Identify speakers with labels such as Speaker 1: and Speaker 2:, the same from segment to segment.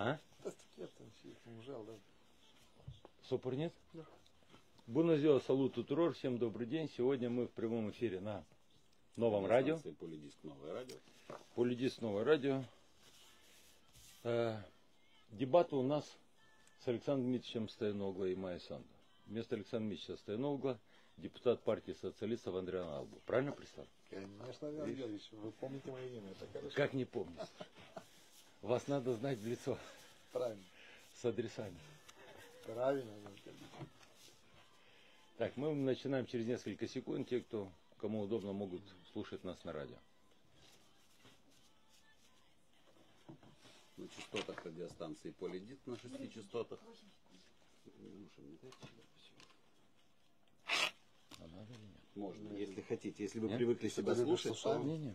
Speaker 1: А?
Speaker 2: Ужал, да?
Speaker 1: Сопор нет?
Speaker 2: Да.
Speaker 1: Буназио, салут, турор, всем добрый день. Сегодня мы в прямом эфире на новом радио.
Speaker 3: Полидиск Новое радио.
Speaker 1: Полидис Новое радио. Э, дебаты у нас с Александром Дмитриевичем Стояногло и Майей Санду. Вместо Александра Дмитриевича Стояногла депутат партии социалистов Андрей Албу. Правильно представил?
Speaker 2: Конечно, Георгиевич, вы помните мое имя, это.
Speaker 1: Как не помнить? Вас надо знать в лицо
Speaker 2: Правильно.
Speaker 1: с адресами.
Speaker 2: Правильно.
Speaker 1: Так, мы начинаем через несколько секунд. Те, кто кому удобно, могут слушать нас на радио.
Speaker 3: На частотах радиостанции Полидит на шести частотах.
Speaker 1: А надо или нет?
Speaker 3: Можно, если хотите. Если вы
Speaker 1: Нет?
Speaker 3: привыкли себя слушать, то
Speaker 1: Не,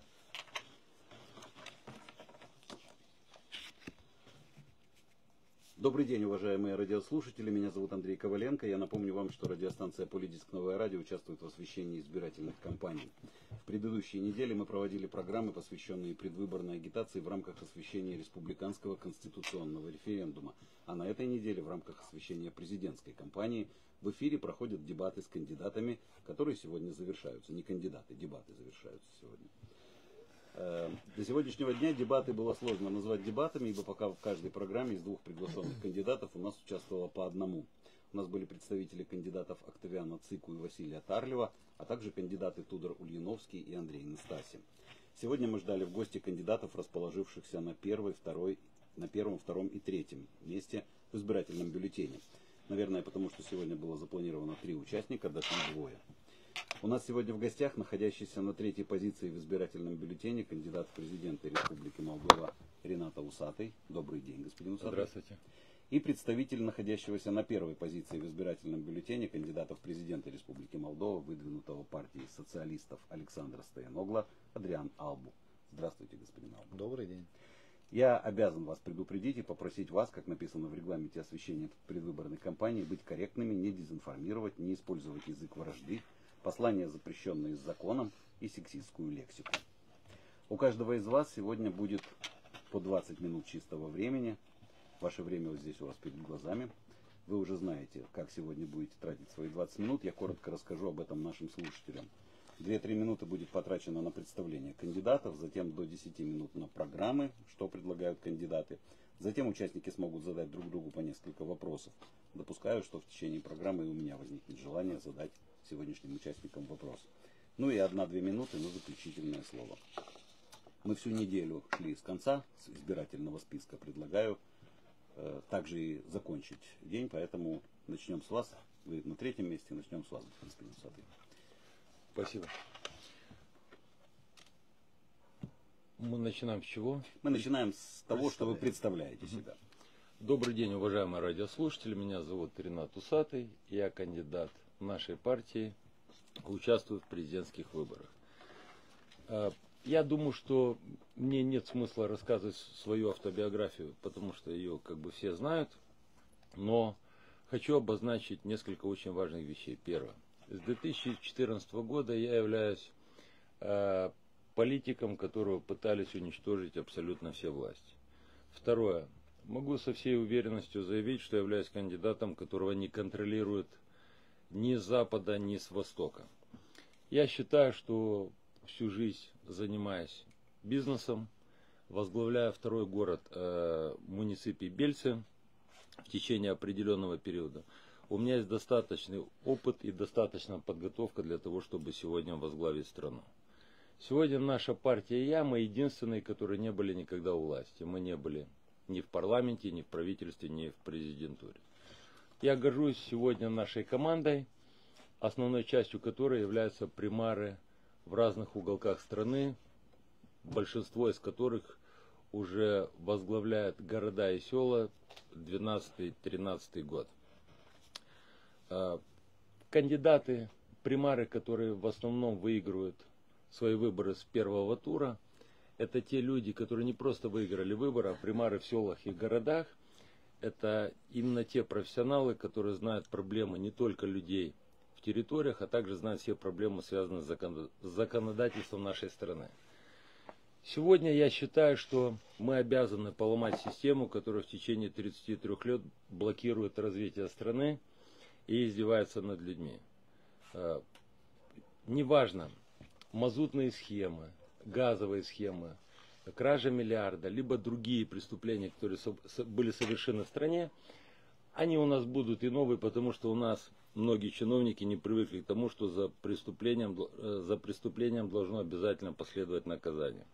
Speaker 3: Добрый день, уважаемые радиослушатели. Меня зовут Андрей Коваленко. Я напомню вам, что радиостанция Полидиск Новое радио участвует в освещении избирательных кампаний. В предыдущие недели мы проводили программы, посвященные предвыборной агитации в рамках освещения республиканского конституционного референдума. А на этой неделе в рамках освещения президентской кампании в эфире проходят дебаты с кандидатами, которые сегодня завершаются. Не кандидаты, дебаты завершаются сегодня. Э, До сегодняшнего дня дебаты было сложно назвать дебатами, ибо пока в каждой программе из двух приглашенных кандидатов у нас участвовало по одному. У нас были представители кандидатов Октавиана Цику и Василия Тарлева, а также кандидаты Тудор Ульяновский и Андрей Настасин. Сегодня мы ждали в гости кандидатов, расположившихся на, первой, второй, на первом, втором и третьем месте в избирательном бюллетене. Наверное, потому что сегодня было запланировано три участника, дошли двое. У нас сегодня в гостях находящийся на третьей позиции в избирательном бюллетене кандидат в президенты Республики Молдова Рената Усатый. Добрый день, господин Усатый.
Speaker 1: Здравствуйте.
Speaker 3: И представитель находящегося на первой позиции в избирательном бюллетене кандидата в президенты Республики Молдова, выдвинутого партией социалистов Александра Стояногла, Адриан Албу. Здравствуйте, господин Албу.
Speaker 2: Добрый день.
Speaker 3: Я обязан вас предупредить и попросить вас, как написано в регламенте освещения предвыборной кампании, быть корректными, не дезинформировать, не использовать язык вражды, послания, запрещенные законом и сексистскую лексику. У каждого из вас сегодня будет по 20 минут чистого времени. Ваше время вот здесь у вас перед глазами. Вы уже знаете, как сегодня будете тратить свои 20 минут. Я коротко расскажу об этом нашим слушателям. 2-3 минуты будет потрачено на представление кандидатов, затем до 10 минут на программы, что предлагают кандидаты. Затем участники смогут задать друг другу по несколько вопросов. Допускаю, что в течение программы у меня возникнет желание задать сегодняшним участникам вопрос. Ну и одна-две минуты на заключительное слово. Мы всю неделю шли с конца, с избирательного списка. Предлагаю э, также и закончить день, поэтому начнем с вас. Вы на третьем месте, начнем с вас, господин Сатый.
Speaker 1: Спасибо. Мы начинаем с чего?
Speaker 3: Мы начинаем с того, что вы представляете себя.
Speaker 1: Добрый день, уважаемые радиослушатели. Меня зовут Ренат Усатый. Я кандидат нашей партии. Участвую в президентских выборах. А, Я думаю, что мне нет смысла рассказывать свою автобиографию, потому что ее как бы все знают. Но хочу обозначить несколько очень важных вещей. Первое. С 2014 года я являюсь э, политиком, которого пытались уничтожить абсолютно все власти. Второе. Могу со всей уверенностью заявить, что являюсь кандидатом, которого не контролирует ни с запада, ни с востока. Я считаю, что всю жизнь занимаясь бизнесом, возглавляя второй город э, муниципий Бельцы в течение определенного периода, у меня есть достаточный опыт и достаточная подготовка для того, чтобы сегодня возглавить страну. Сегодня наша партия и я, мы единственные, которые не были никогда у власти. Мы не были ни в парламенте, ни в правительстве, ни в президентуре. Я горжусь сегодня нашей командой, основной частью которой являются примары в разных уголках страны, большинство из которых уже возглавляет города и села 12-13 год. А, Кандидаты, примары, которые в основном выигрывают свои выборы с первого тура, это те люди, которые не просто выиграли выборы, а примары в селах и городах. Это именно те профессионалы, которые знают проблемы не только людей в территориях, а также знают все проблемы, связанные с закон- с законодательством нашей страны. Сегодня я считаю, что мы обязаны поломать систему, которая в течение 33 лет блокирует развитие страны и издевается над людьми. Э, неважно, мазутные схемы, газовые схемы, кража миллиарда, либо другие преступления, которые были совершены в стране, они у нас будут и новые, потому что у нас многие чиновники не привыкли к тому, что за преступлением, э, за преступлением должно обязательно последовать наказание.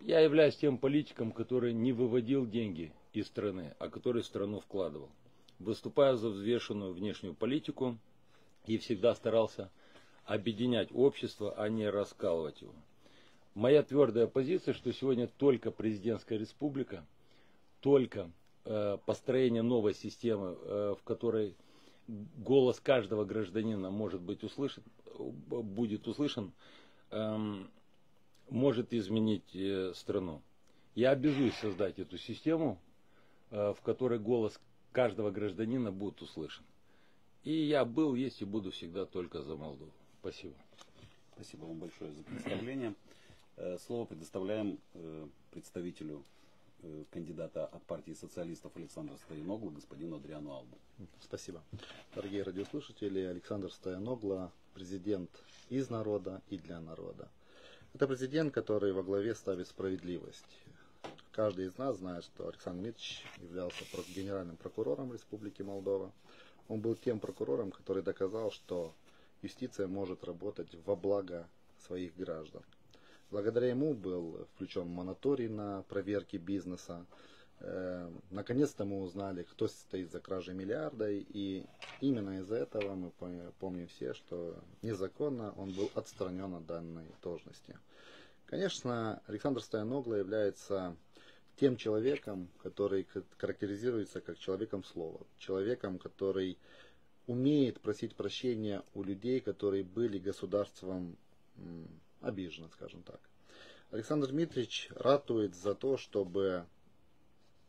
Speaker 1: Я являюсь тем политиком, который не выводил деньги из страны, а который страну вкладывал. Выступаю за взвешенную внешнюю политику и всегда старался объединять общество, а не раскалывать его. Моя твердая позиция, что сегодня только президентская республика, только э, построение новой системы, э, в которой голос каждого гражданина может быть услышан, будет услышан, эм, может изменить э, страну. Я обязуюсь создать эту систему, э, в которой голос каждого гражданина будет услышан. И я был, есть и буду всегда только за Молдову. Спасибо.
Speaker 3: Спасибо вам большое за представление. Э, слово предоставляем представителю кандидата от партии социалистов Александра Стояноглу, господину Адриану Албу.
Speaker 2: Спасибо. Дорогие радиослушатели, Александр Стояногла, президент из народа и для народа. Это президент, который во главе ставит справедливость. Каждый из нас знает, что Александр Митч являлся генеральным прокурором Республики Молдова. Он был тем прокурором, который доказал, что юстиция может работать во благо своих граждан. Благодаря ему был включен мониторий на проверки бизнеса, Э, наконец-то мы узнали, кто стоит за кражей миллиарда, и именно из-за этого мы помним все, что незаконно он был отстранен от данной должности. Конечно, Александр Стояногло является тем человеком, который характеризуется как человеком слова, человеком, который умеет просить прощения у людей, которые были государством обижены, скажем так. Александр Дмитриевич ратует за то, чтобы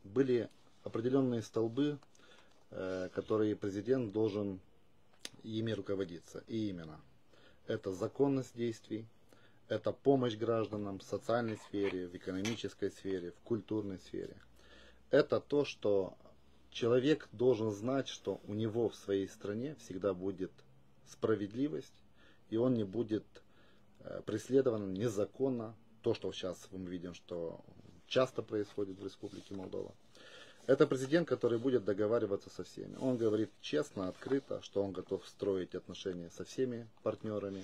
Speaker 2: были определенные столбы, э, которые президент должен ими руководиться. И именно это законность действий, это помощь гражданам в социальной сфере, в экономической сфере, в культурной сфере. Это то, что человек должен знать, что у него в своей стране всегда будет справедливость, и он не будет э, преследован незаконно. То, что сейчас мы видим, что часто происходит в Республике Молдова. Это президент, который будет договариваться со всеми. Он говорит честно, открыто, что он готов строить отношения со всеми партнерами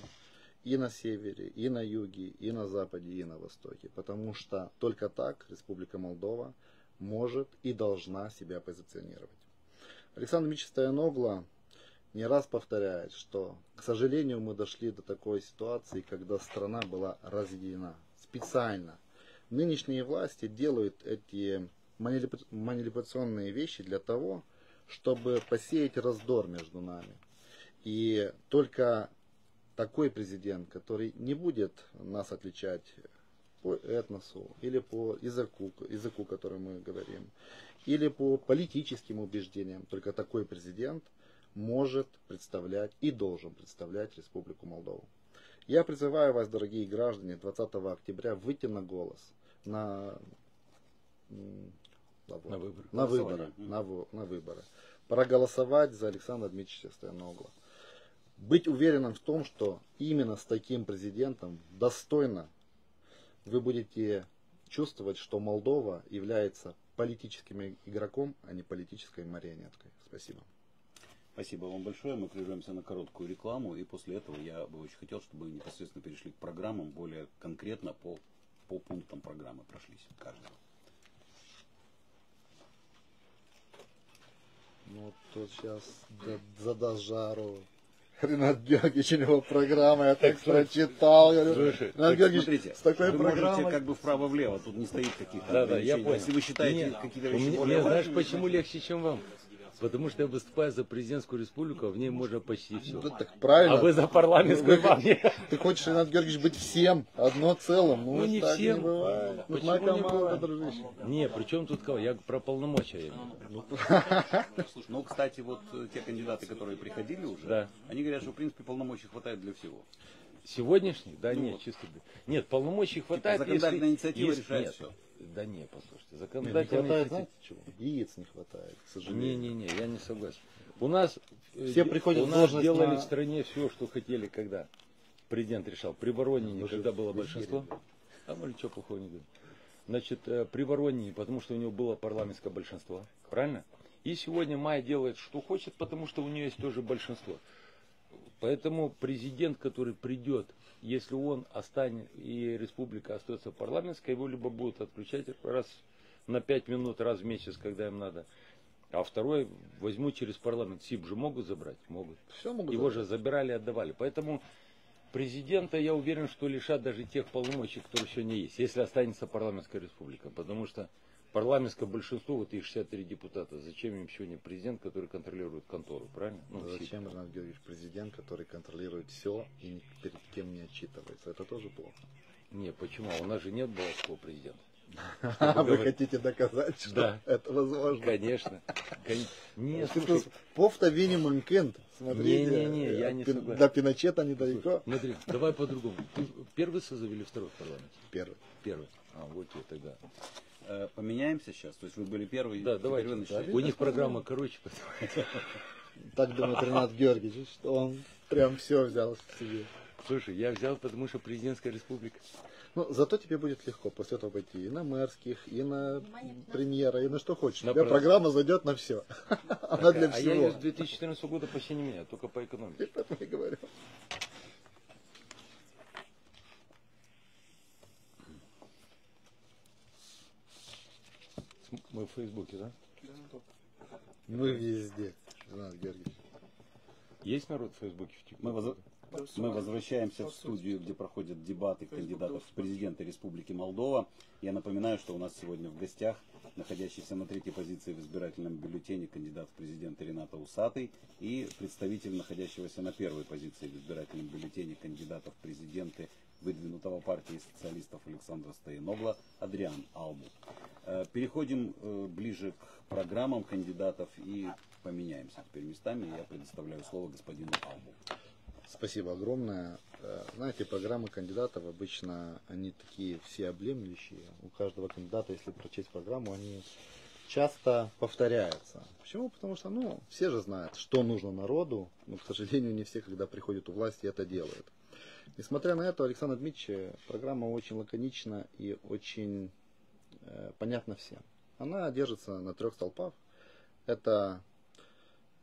Speaker 2: и на севере, и на юге, и на западе, и на востоке. Потому что только так Республика Молдова может и должна себя позиционировать. Александр Мич Стояногла не раз повторяет, что, к сожалению, мы дошли до такой ситуации, когда страна была разъединена специально – нынешние власти делают эти манипуляционные вещи для того, чтобы посеять раздор между нами. И только такой президент, который не будет нас отличать по этносу, или по языку, языку, который мы говорим, или по политическим убеждениям, только такой президент может представлять и должен представлять Республику Молдову. Я призываю вас, дорогие граждане, 20 октября выйти на голос – на,
Speaker 1: на выборы.
Speaker 2: На выборы, на, на выборы. Проголосовать за Александра Дмитриевича Стояногла. Быть уверенным в том, что именно с таким президентом достойно вы будете чувствовать, что Молдова является политическим игроком, а не политической марионеткой. Спасибо.
Speaker 3: Спасибо вам большое. Мы прервемся на короткую рекламу. И после этого я бы очень хотел, чтобы вы непосредственно перешли к программам более конкретно по по пунктам программы прошлись каждого.
Speaker 2: Ну, тут сейчас задаст жару. Ренат Георгиевич, у него программа, я так прочитал.
Speaker 3: Слушай, Ренат Георгиевич, смотрите, с такой вы программой... можете как бы вправо-влево, тут не стоит каких-то
Speaker 1: Да, да, я понял.
Speaker 3: Если вы считаете какие-то вещи
Speaker 1: мне,
Speaker 3: более
Speaker 1: знаешь, почему легче, чем вам? Потому что я выступаю за президентскую республику, а в ней можно почти все.
Speaker 2: Ну, так правильно.
Speaker 1: А вы за парламентскую
Speaker 2: вы, вы, Ты хочешь, Ренат Георгиевич, быть всем, одно целым. Ну,
Speaker 1: ну не
Speaker 2: так
Speaker 1: всем.
Speaker 2: не бывает.
Speaker 1: Почему
Speaker 2: команда,
Speaker 1: не бывает?
Speaker 2: дружище.
Speaker 1: Не, при чем тут кого? Я про полномочия. Ну,
Speaker 3: Слушай, ну, кстати, вот э, те кандидаты, которые приходили уже,
Speaker 1: да.
Speaker 3: они говорят, что, в принципе, полномочий хватает для всего.
Speaker 1: Сегодняшних? Да
Speaker 3: Ну
Speaker 1: нет,
Speaker 3: вот.
Speaker 1: чисто. Нет, полномочий хватает.
Speaker 3: законодательная
Speaker 1: если-
Speaker 3: инициатива
Speaker 1: если-
Speaker 3: решает
Speaker 1: нет,
Speaker 3: всё.
Speaker 1: Да не, послушайте,
Speaker 2: Нет, не хватает, знаете чего? Яиц не хватает, к сожалению.
Speaker 1: Не-не-не, я не согласен. У нас, э,
Speaker 2: Все приходят
Speaker 1: у нас делали
Speaker 2: на-
Speaker 1: в стране все, что хотели, когда президент решал. При
Speaker 2: же
Speaker 1: когда было большинство. А мы ничего плохого не говорим. Значит, э, при Воронине, потому что у него было парламентское большинство. Правильно? И сегодня Майя делает, что хочет, потому что у нее есть тоже большинство. Поэтому президент, который придет, если он останет и республика остается парламентской, его либо будут отключать раз на пять минут, раз в месяц, когда им надо. А второй возьму через парламент. СИП же могут забрать? Могут.
Speaker 2: Все могут
Speaker 1: Его
Speaker 2: забрать.
Speaker 1: же забирали и отдавали. Поэтому президента, я уверен, что лишат даже тех полномочий, которые сегодня есть, если останется парламентская республика. Потому что парламентское большинство, вот их 63 депутата, зачем им сегодня президент, который контролирует контору, правильно? Ну.
Speaker 2: Зачем Ренат Георгиевич президент, который контролирует все и перед кем не отчитывается? Это тоже плохо.
Speaker 1: Не, почему? У нас же нет балластского президента.
Speaker 2: А вы хотите доказать, что
Speaker 1: Да.
Speaker 2: это возможно?
Speaker 1: Конечно. Кон- Не, слушай,
Speaker 2: Повта Винниман Кент. Смотрите.
Speaker 1: Не-не-не, я не согласен.
Speaker 2: До Пиночета недалеко.
Speaker 1: смотри, давай по-другому. Ты первый созыв или второй в парламенте?
Speaker 2: Первый.
Speaker 1: Первый. А, вот я тогда.
Speaker 3: Э, Поменяемся сейчас. То есть вы были первые,
Speaker 1: Да, давайте.
Speaker 3: вы начинаете.
Speaker 1: У них программа короче.
Speaker 2: Так думает Ренат Георгиевич, что он прям все взял себе.
Speaker 1: Слушай, я взял, потому что президентская республика.
Speaker 2: Ну, зато тебе будет легко после этого пойти и на мэрских, и на премьера, и на что хочешь.
Speaker 1: На
Speaker 2: У тебя
Speaker 1: про-
Speaker 2: программа зайдет на все. Она для
Speaker 1: а я ее с
Speaker 2: всего.
Speaker 1: 2014 года почти не меняю, только по экономике.
Speaker 2: И поэтому я говорю.
Speaker 1: Мы в Фейсбуке, да?
Speaker 2: Мы везде, Ренат Георгиевич.
Speaker 1: Есть народ в Фейсбуке в ТикТоке?
Speaker 3: Мы, воз- мы возвращаемся в студию, где проходят дебаты кандидатов в президенты Республики Молдова. Я напоминаю, что у нас сегодня в гостях находящийся на третьей позиции в избирательном бюллетене кандидат в президенты Рената Усатый и представитель находящегося на первой позиции в избирательном бюллетене кандидата в президенты выдвинутого партии социалистов Александра Стояногла Адриан Алму. Э, Переходим э, ближе к программам кандидатов и поменяемся теперь местами. Я предоставляю слово господину Алму.
Speaker 2: Спасибо огромное. Э, Знаете, программы кандидатов обычно, они такие всеобъемлющие. У каждого кандидата, если прочесть программу, они часто повторяются. Почему? Потому что, ну, все же знают, что нужно народу, но, к сожалению, не все, когда приходят у власти, это делают. Несмотря на это, Александр Дмитриевич, программа очень лаконична и очень э, понятна всем. Она держится на трех столпах. Это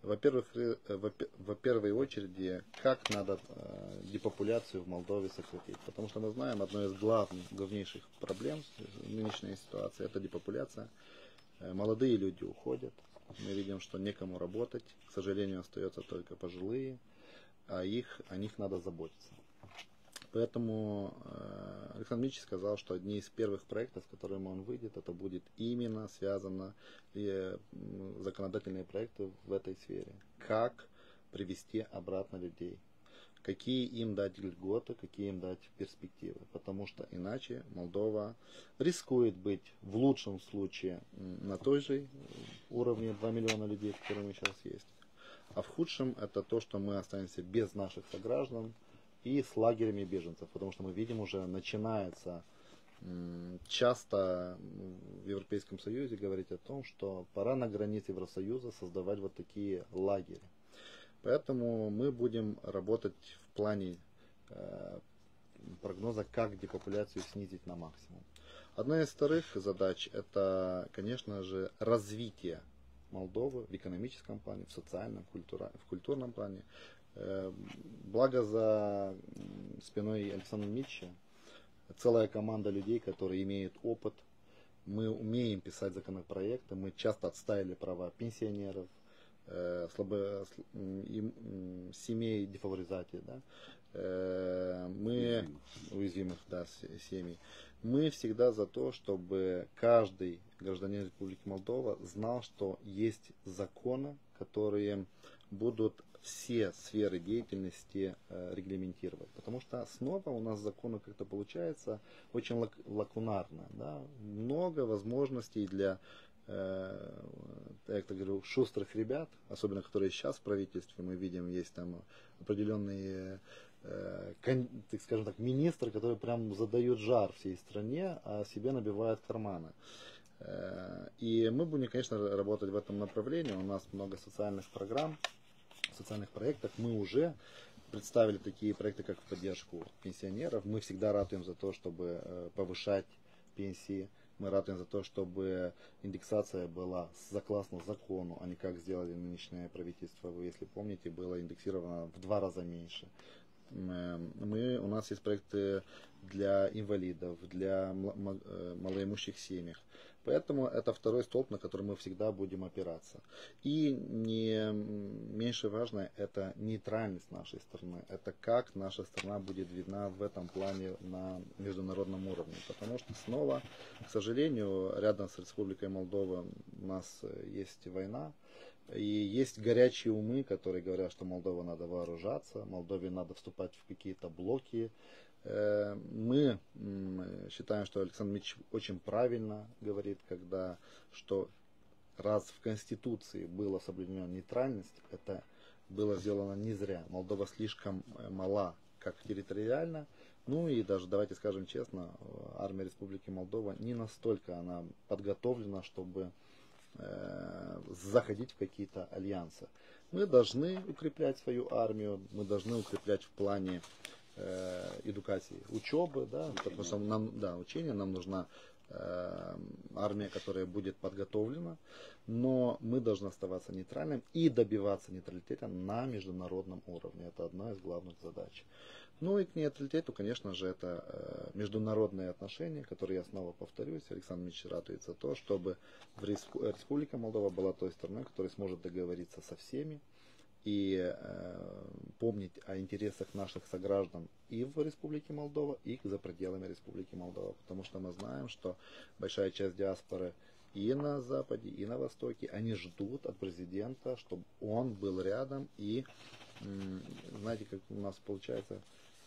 Speaker 2: во-первых, э, во пе- во первой очереди, как надо э, депопуляцию в Молдове сократить. Потому что мы знаем, одной из главных, главнейших проблем нынешней ситуации это депопуляция. Э, молодые люди уходят. Мы видим, что некому работать. К сожалению, остаются только пожилые, а их, о них надо заботиться. Поэтому э, Александр Мич сказал, что одни из первых проектов, с которыми он выйдет, это будет именно связано и законодательные проекты в этой сфере. Как привести обратно людей, какие им дать льготы, какие им дать перспективы. Потому что иначе Молдова рискует быть в лучшем случае на той же э, уровне 2 миллиона людей, которые мы сейчас есть. А в худшем это то, что мы останемся без наших сограждан и с лагерями беженцев. Потому что мы видим уже начинается часто в Европейском Союзе говорить о том, что пора на границе Евросоюза создавать вот такие лагеря. Поэтому мы будем работать в плане э, прогноза, как депопуляцию снизить на максимум. Одна из вторых задач это, конечно же, развитие Молдовы в экономическом плане, в социальном, в культурном плане. Э, Благо за спиной Александра Митча целая команда людей, которые имеют опыт. Мы умеем писать законопроекты, мы часто отстаивали права пенсионеров, э, слабо, им, семей дефаворизации, да. Э, мы уязвимых да, семей. Мы всегда за то, чтобы каждый гражданин Республики Молдова знал, что есть законы, которые будут все сферы деятельности э, регламентировать. Потому что основа у нас закона как-то получается очень лак- лакунарная. Да? Много возможностей для э, я так говорю, шустрых ребят, особенно которые сейчас в правительстве, мы видим, есть там определенные э, так скажем так, министр, который прям задает жар всей стране, а себе набивает карманы. Э, и мы будем, конечно, работать в этом направлении. У нас много социальных программ, социальных проектов. Мы уже представили такие проекты, как в поддержку пенсионеров. Мы всегда ратуем за то, чтобы повышать пенсии. Мы ратуем за то, чтобы индексация была согласно закону, а не как сделали нынешнее правительство. Вы, если помните, было индексировано в два раза меньше. Мы, у нас есть проекты для инвалидов, для э, малоимущих семьях. Поэтому это второй столб, на который мы всегда будем опираться. И не меньше важно, это нейтральность нашей страны. Это как наша страна будет видна в этом плане на международном уровне. Потому что снова, к сожалению, рядом с Республикой Молдова у нас есть война. И есть горячие умы, которые говорят, что Молдова надо вооружаться, Молдове надо вступать в какие-то блоки, мы считаем, что Александр Мич очень правильно говорит, когда что раз в Конституции была соблюдена нейтральность, это было сделано не зря. Молдова слишком э, мала как территориально, ну и даже, давайте скажем честно, армия Республики Молдова не настолько она подготовлена, чтобы э, заходить в какие-то альянсы. Мы должны укреплять свою армию, мы должны укреплять в плане э, эдукации, учебы, да, учение. потому что нам, да, учение, нам нужна э, армия, которая будет подготовлена, но мы должны оставаться нейтральным и добиваться нейтралитета на международном уровне. Это одна из главных задач. Ну и к нейтралитету, конечно же, это э, международные отношения, которые я снова повторюсь. Александр Мич ратуется то, чтобы в Республика Молдова была той страной, которая сможет договориться со всеми, и э, помнить о интересах наших сограждан и в Республике Молдова, и за пределами Республики Молдова. Потому что мы знаем, что большая часть диаспоры и на Западе, и на Востоке, они ждут от президента, чтобы он был рядом. И знаете, как у нас получается,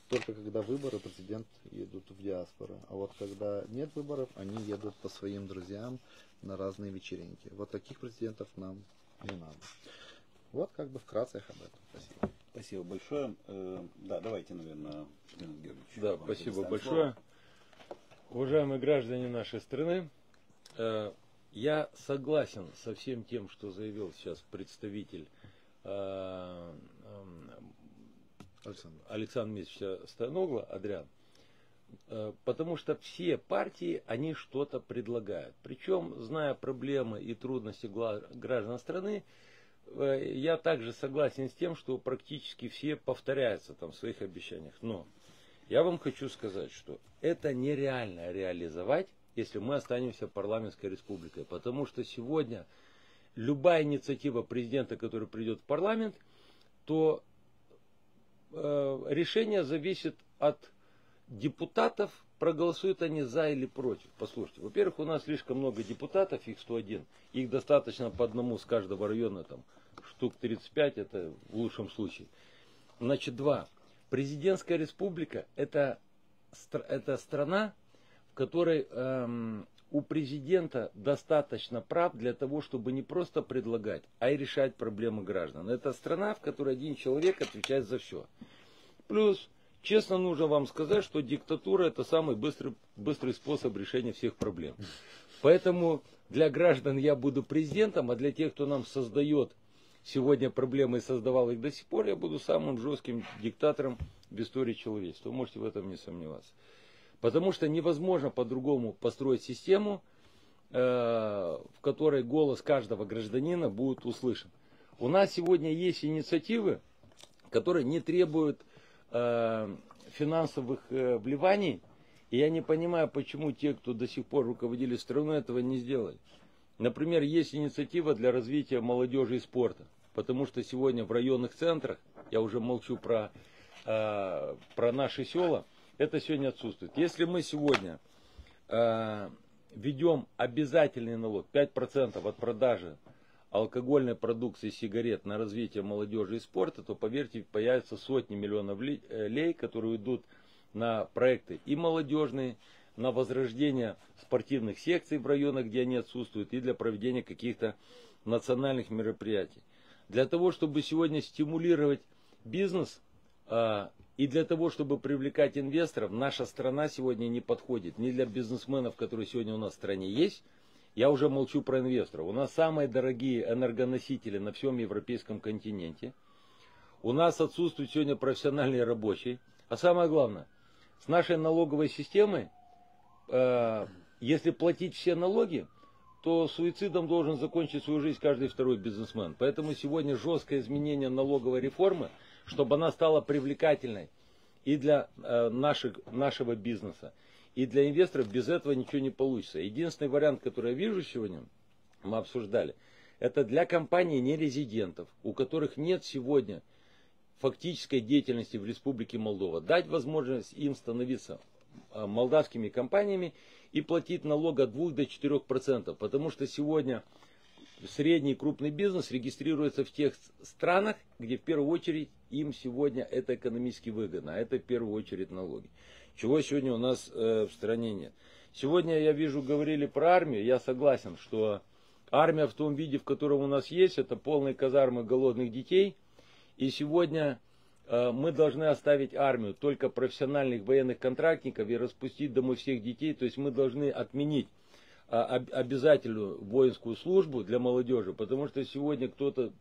Speaker 2: только когда выборы, президент едут в диаспору. А вот когда нет выборов, они едут по своим друзьям на разные вечеринки. Вот таких президентов нам не надо. Вот как бы вкратце об этом. Спасибо.
Speaker 3: Спасибо большое. Э, да, давайте, наверное, Георгиевич.
Speaker 1: Да, спасибо большое. Слово. Уважаемые граждане нашей страны, э, я согласен со всем тем, что заявил сейчас представитель э, Александр, Александр Митровича Станогла, Адриан. Потому что все партии, они что-то предлагают. Причем, зная проблемы и трудности граждан страны, Э, я также согласен с тем, что практически все повторяются там в своих обещаниях. Но я вам хочу сказать, что это нереально реализовать, если мы останемся парламентской республикой. Потому что сегодня любая инициатива президента, который придет в парламент, то э, решение зависит от депутатов, проголосуют они за или против. Послушайте, во-первых, у нас слишком много депутатов, их 101. Их достаточно по одному с каждого района там штук 35, это в лучшем случае. Значит, два. Президентская республика это, это страна, в которой эм, у президента достаточно прав для того, чтобы не просто предлагать, а и решать проблемы граждан. Это страна, в которой один человек отвечает за все. Плюс, честно нужно вам сказать, что диктатура это самый быстрый, быстрый способ решения всех проблем. Поэтому для граждан я буду президентом, а для тех, кто нам создает сегодня проблемы создавал их до сих пор, я буду самым жестким диктатором в истории человечества. Вы можете в этом не сомневаться. Потому что невозможно по-другому построить систему, э, в которой голос каждого гражданина будет услышан. У нас сегодня есть инициативы, которые не требуют э, финансовых э, вливаний. И я не понимаю, почему те, кто до сих пор руководили страной, этого не сделали. Например, есть инициатива для развития молодежи и спорта. Потому что сегодня в районных центрах, я уже молчу про, э, про наши села, это сегодня отсутствует. Если мы сегодня э, ведем обязательный налог 5% от продажи алкогольной продукции сигарет на развитие молодежи и спорта, то поверьте, появятся сотни миллионов э, лей, которые идут на проекты и молодежные, на возрождение спортивных секций в районах, где они отсутствуют, и для проведения каких-то национальных мероприятий. Для того, чтобы сегодня стимулировать бизнес, а, И для того, чтобы привлекать инвесторов, наша страна сегодня не подходит ни для бизнесменов, которые сегодня у нас в стране есть. Я уже молчу про инвесторов. У нас самые дорогие энергоносители на всем европейском континенте. У нас отсутствуют сегодня профессиональные рабочие. А самое главное, с нашей налоговой системой, э, если платить все налоги, то суицидом должен закончить свою жизнь каждый второй бизнесмен. Поэтому сегодня жесткое изменение налоговой реформы – чтобы она стала привлекательной и для э, наших, нашего бизнеса, и для инвесторов, без этого ничего не получится. Единственный вариант, который я вижу сегодня, мы обсуждали, это для компаний нерезидентов, у которых нет сегодня фактической деятельности в Республике Молдова, дать возможность им становиться молдавскими компаниями и платить налог от 2 до 4%, потому что сегодня средний крупный бизнес регистрируется в тех странах, где в первую очередь им сегодня это экономически выгодно, а это в первую очередь налоги. Чего сегодня у нас э, в стране нет. Сегодня, я вижу, говорили про армию, я согласен, что армия в том виде, в котором у нас есть, это полные казармы голодных детей. И сегодня э, мы должны оставить армию только профессиональных военных контрактников и распустить домой всех детей. То есть мы должны отменить а, обязательную воинскую службу для молодежи, потому что сегодня кто-то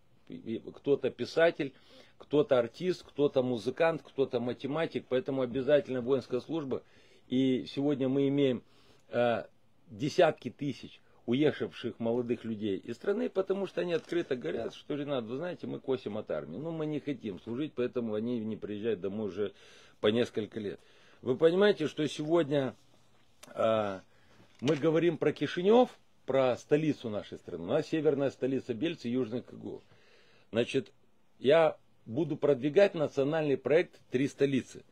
Speaker 1: кто-то писатель, кто-то артист, кто-то музыкант, кто-то математик, поэтому обязательно воинская служба. И сегодня мы имеем э, десятки тысяч уехавших молодых людей из страны, потому что они открыто говорят, что, Ренат, вы знаете, мы косим от армии. Ну, мы не хотим служить, поэтому они не приезжают домой уже по несколько лет. Вы понимаете, что сегодня э, мы говорим про Кишинев, про столицу нашей страны. У нас северная столица Бельцы, Южный Кагул. Значит, я буду продвигать национальный проект «Три столицы».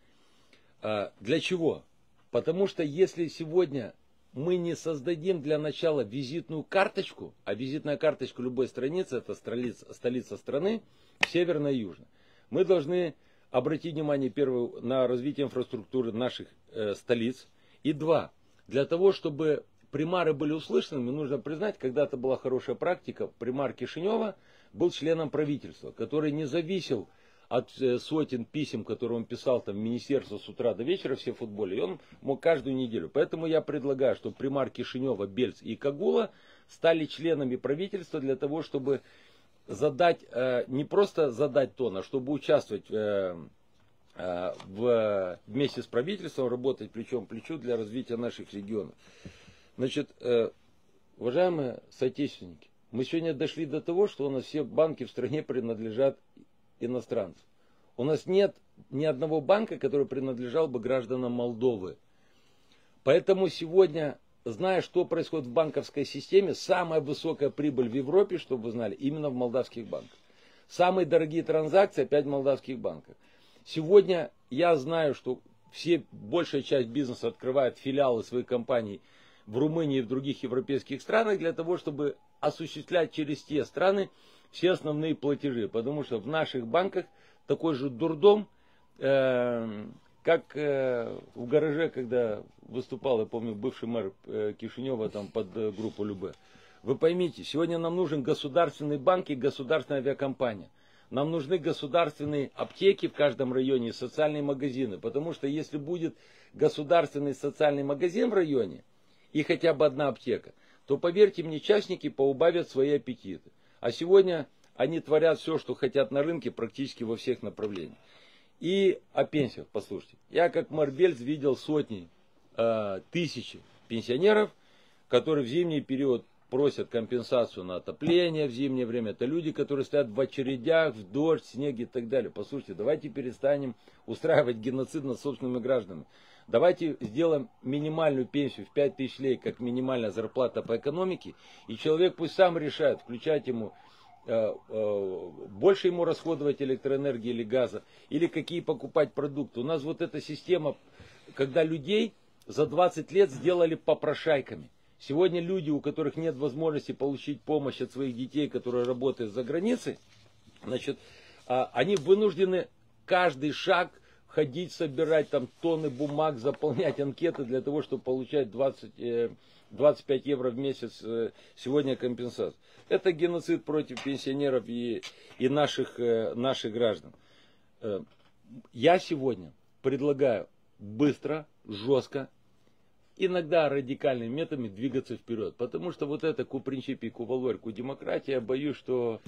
Speaker 1: А, для чего? Потому что если сегодня мы не создадим для начала визитную карточку, а визитная карточка любой страницы это столица, столица страны, северная и южная, мы должны обратить внимание, первое, на развитие инфраструктуры наших э, столиц, и два, для того, чтобы примары были услышанными, нужно признать, когда-то была хорошая практика. Примар Кишинева был членом правительства, который не зависел от э, сотен писем, которые он писал там в министерство с утра до вечера все в футболе, и он мог каждую неделю. Поэтому я предлагаю, чтобы примар Кишинева, Бельц и Кагула стали членами правительства для того, чтобы задать, э, не просто задать тон, а чтобы участвовать э, в, вместе с правительством работать плечом к плечу для развития наших регионов. Значит, уважаемые соотечественники, мы сегодня дошли до того, что у нас все банки в стране принадлежат иностранцам. У нас нет ни одного банка, который принадлежал бы гражданам Молдовы. Поэтому сегодня, зная, что происходит в банковской системе, самая высокая прибыль в Европе, чтобы вы знали, именно в молдавских банках. Самые дорогие транзакции опять в молдавских банках. Сегодня я знаю, что все, большая часть бизнеса открывает филиалы своих компаний в Румынии и в других европейских странах для того, чтобы осуществлять через те страны все основные платежи. Потому что в наших банках такой же дурдом, э, как э, в гараже, когда выступал, я помню, бывший мэр э, Кишинева там под э, группу Любе. Вы поймите, сегодня нам нужен государственный банк и государственная авиакомпания. Нам нужны государственные аптеки в каждом районе социальные магазины. Потому что если будет государственный социальный магазин в районе и хотя бы одна аптека, то поверьте мне, частники поубавят свои аппетиты. А сегодня они творят все, что хотят на рынке практически во всех направлениях. И о пенсиях, послушайте. Я как мэр видел сотни, э, тысячи пенсионеров, которые в зимний период просят компенсацию на отопление в зимнее время. Это люди, которые стоят в очередях, в дождь, снег и так далее. Послушайте, давайте перестанем устраивать геноцид над собственными гражданами. Давайте сделаем минимальную пенсию в 5 тысяч лей, как минимальная зарплата по экономике. И человек пусть сам решает, включать ему э, э, больше ему расходовать электроэнергии или газа, или какие покупать продукты. У нас вот эта система, когда людей за 20 лет сделали попрошайками. Сегодня люди, у которых нет возможности получить помощь от своих детей, которые работают за границей, значит, а, они вынуждены каждый шаг ходить, собирать там тонны бумаг, заполнять анкеты для того, чтобы получать 20, 25 э, евро в месяц э, сегодня компенсацию. Это геноцид против пенсионеров и, и наших, э, наших граждан. Я сегодня предлагаю быстро, жестко, иногда радикальными методами двигаться вперед. Потому что вот это купринчипи, кувалорьку демократия, я боюсь, что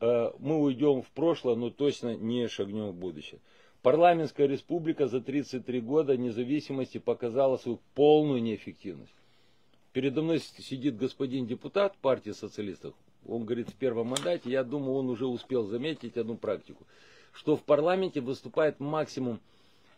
Speaker 1: мы уйдем в прошлое, но точно не шагнем в будущее. Парламентская республика за 33 года независимости показала свою полную неэффективность. Передо мной сидит господин депутат партии социалистов. Он говорит в первом мандате, я думаю, он уже успел заметить одну практику, что в парламенте выступает максимум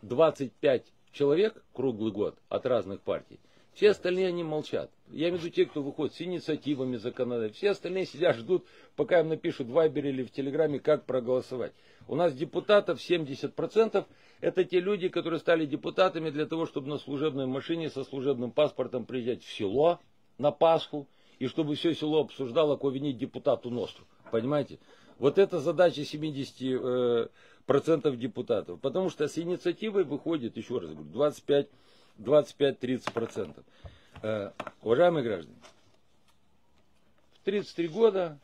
Speaker 1: 25 человек круглый год от разных партий. Все остальные они молчат. Я имею в виду те, кто выходит с инициативами законодательными. Все остальные сидят, ждут, пока им напишут в Вайбере или в Телеграме, как проголосовать. У нас депутатов 70% это те люди, которые стали депутатами для того, чтобы на служебной машине со служебным паспортом приезжать в село на Пасху, и чтобы все село обсуждало, кого винить депутату Ностру. Понимаете? Вот это задача 70 процентов депутатов. Потому что с инициативой выходит, еще раз говорю, 25 25-30 процентов. Э, уважаемые граждане, в 33 года,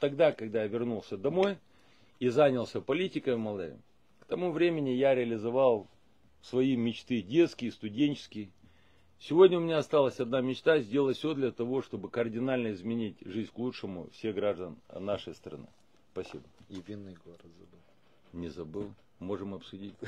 Speaker 1: тогда, когда я вернулся домой и занялся политикой в Молдавии, к тому времени я реализовал свои мечты детские, студенческие. Сегодня у меня осталась одна мечта сделать все для того, чтобы кардинально изменить жизнь к лучшему всех граждан нашей страны. Спасибо.
Speaker 2: И винный город забыл.
Speaker 1: Не забыл. Можем обсудить.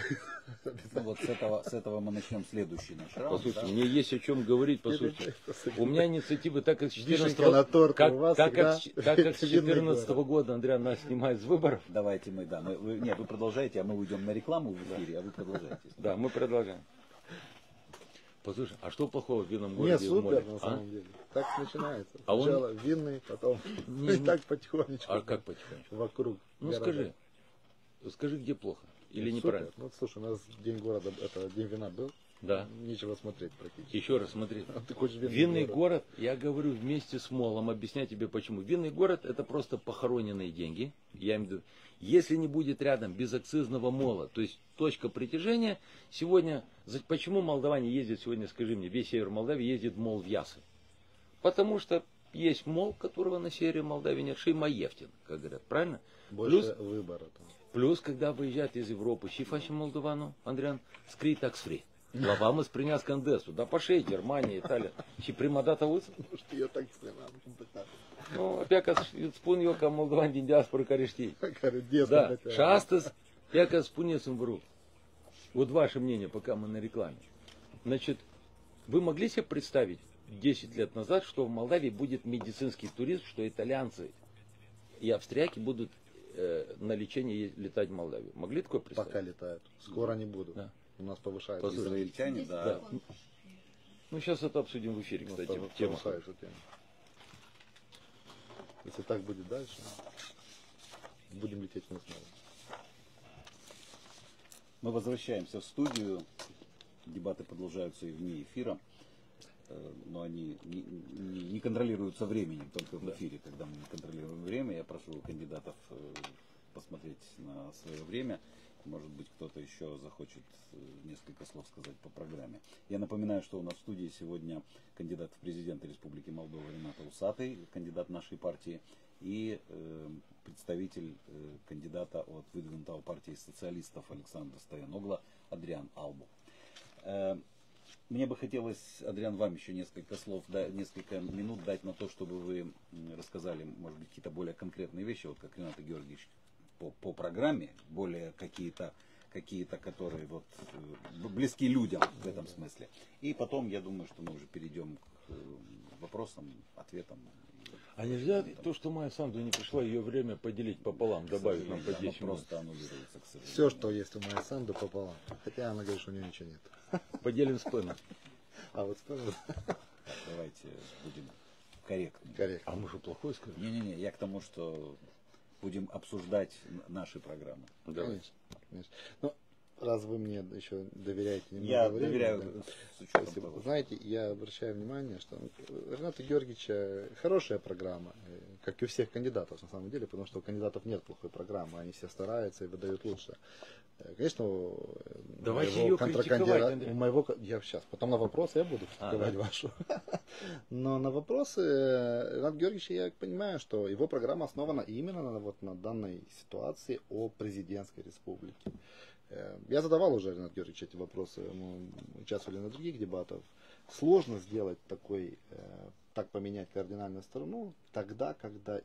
Speaker 3: Вот с этого, с этого мы начнем следующий наш раунд.
Speaker 1: Послушайте,
Speaker 3: да?
Speaker 1: мне есть о чем говорить, послушайте. У меня инициатива, так как с 14
Speaker 2: Вишенка на торте
Speaker 1: как, так, как, так как с
Speaker 2: винный
Speaker 1: 14
Speaker 2: город.
Speaker 1: года Андрей нас снимает с выборов,
Speaker 3: Давайте мы, да, мы, вы, нет, вы продолжаете, а мы уйдем на рекламу в эфире, а вы продолжаете.
Speaker 1: да, мы продолжаем. Послушай, а что плохого в винном городе море?
Speaker 2: супер на
Speaker 1: А?
Speaker 2: самом деле. Так начинается.
Speaker 1: А он-
Speaker 2: Сначала винный, потом
Speaker 1: Не,
Speaker 2: и так потихонечку.
Speaker 1: А как потихонечку?
Speaker 2: Вокруг.
Speaker 1: Ну
Speaker 2: города.
Speaker 1: скажи, скажи, где плохо? Или
Speaker 2: Ну,
Speaker 1: неправильно?
Speaker 2: Ну слушай, у нас день города, это день вина был.
Speaker 1: Да.
Speaker 2: Нечего смотреть практически.
Speaker 1: Еще раз смотри.
Speaker 2: А ты хочешь винный,
Speaker 1: Винный
Speaker 2: город?
Speaker 1: город, я говорю вместе с Молом, объясняю тебе почему. Винный город это просто похороненные деньги. Я имею в виду, если не будет рядом безакцизного мола, то есть точка притяжения, сегодня, почему молдаване ездят сегодня, скажи мне, весь север Молдавии ездит мол в Ясы? Потому что есть мол, которого на севере Молдавии нет, Шеймаевтин, как говорят, правильно?
Speaker 2: Больше выбора там.
Speaker 1: Плюс, когда выезжают из Европы, și facem Молдовану, Андриан, scrie tax free. La vamă spunea Scandesul, dar pe așa e Germania, Italia. Și prima dată auzi?
Speaker 2: Потому что я так снимал.
Speaker 1: Nu, abia ca să îți spun eu ca moldovan din diaspora care știi.
Speaker 2: Care детство
Speaker 1: Da,
Speaker 2: хотя бы.
Speaker 1: și astăzi, ia ca spuneți-mi, vă rog, вот ваше мнение, пока мы на рекламе. Значит, вы могли себе представить 10 лет назад, что в Молдавии будет медицинский туризм, что итальянцы и австрияки будут э, на лечение летать в Молдавию? Могли такое представить?
Speaker 2: Пока летают. Скоро не будут.
Speaker 1: Да.
Speaker 2: У нас повышается.
Speaker 1: Послушай,
Speaker 3: Израильтяне, да.
Speaker 1: Да. Ну, сейчас это обсудим в эфире, кстати, тема.
Speaker 2: повышается тема. Если так будет дальше, будем лететь мы снова.
Speaker 3: Мы возвращаемся в студию. Дебаты продолжаются и вне эфира. Э, Но они не, не- контролируются временем, только в эфире, когда мы не контролируем время. Я прошу кандидатов э, посмотреть на свое время. Может быть, кто-то еще захочет э, несколько слов сказать по программе. Я напоминаю, что у нас в студии сегодня кандидат в президенты Республики Молдова Рената Усатый, кандидат нашей партии, и э, представитель э, кандидата от выдвинутого партии социалистов Александра Стояногла Адриан Албу. Э, Мне бы хотелось, Адриан, вам еще несколько слов, да, несколько минут дать на то, чтобы вы рассказали, может быть, какие-то более конкретные вещи, вот как Ренат Георгиевич по, по программе, более какие-то, какие-то, которые вот э, близки людям в этом смысле. И потом, я думаю, что мы уже перейдем к э, вопросам, ответам.
Speaker 1: А нельзя то, что Майя Санду не пришла, ее время поделить пополам, добавить нам по
Speaker 3: Оно
Speaker 1: 10 минут.
Speaker 3: просто аннулируется, к сожалению.
Speaker 2: Все, что есть у моей Санды пополам. Хотя она говорит, что у нее ничего нет.
Speaker 1: Поделим с Пеном.
Speaker 2: А вот вспомнил.
Speaker 3: Давайте будем корректны.
Speaker 2: Корректно.
Speaker 1: А мы что, плохое скажем?
Speaker 3: Не-не-не, я к тому, что будем обсуждать наши программы.
Speaker 1: Давай.
Speaker 2: Конечно, конечно. Ну, раз вы мне еще доверяете немного
Speaker 3: Я
Speaker 2: времени,
Speaker 3: доверяю
Speaker 2: да.
Speaker 3: с учетом
Speaker 2: Спасибо.
Speaker 3: того,
Speaker 2: Знаете, я обращаю внимание, что Рената Георгиевича хорошая программа, э, как и у всех кандидатов на самом деле, потому что у кандидатов нет плохой программы, они все стараются и выдают лучше. Э, Конечно, э,
Speaker 1: Давайте
Speaker 2: моего
Speaker 1: Андрей.
Speaker 2: у моего, я сейчас, потом на вопросы я буду
Speaker 1: А,
Speaker 2: критиковать
Speaker 1: да.
Speaker 2: вашу. Но на вопросы Ренат Георгиевич, я понимаю, что его программа основана именно на, вот, на данной ситуации о президентской республике. Э, я задавал уже, Ренат Георгиевич, эти вопросы, мы участвовали на других дебатах. Сложно сделать такой, э, так поменять кардинальную сторону тогда, когда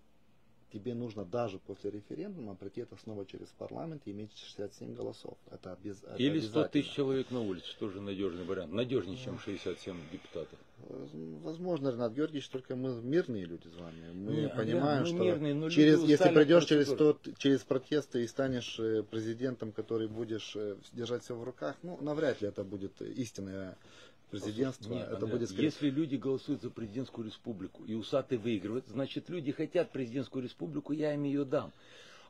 Speaker 2: тебе нужно даже после референдума пройти это снова через парламент и иметь 67 голосов. Это, без,
Speaker 1: Или 100 тысяч человек на улице, тоже надежный вариант. Надежнее, чем 67 депутатов.
Speaker 2: Возможно, Ренат Георгиевич, только мы мирные люди с вами. Мы
Speaker 1: Не,
Speaker 2: понимаем,
Speaker 1: да,
Speaker 2: что
Speaker 1: мирные, но
Speaker 2: через, если придешь через, тот, через протесты и станешь э, президентом, который будешь э, держать все в руках, ну, навряд ли это будет истинное президентство.
Speaker 1: Нет,
Speaker 2: это
Speaker 1: Андрей,
Speaker 2: будет скорее-
Speaker 1: Если люди голосуют за президентскую республику и усатый выигрывает, значит люди хотят президентскую республику, я им ее дам.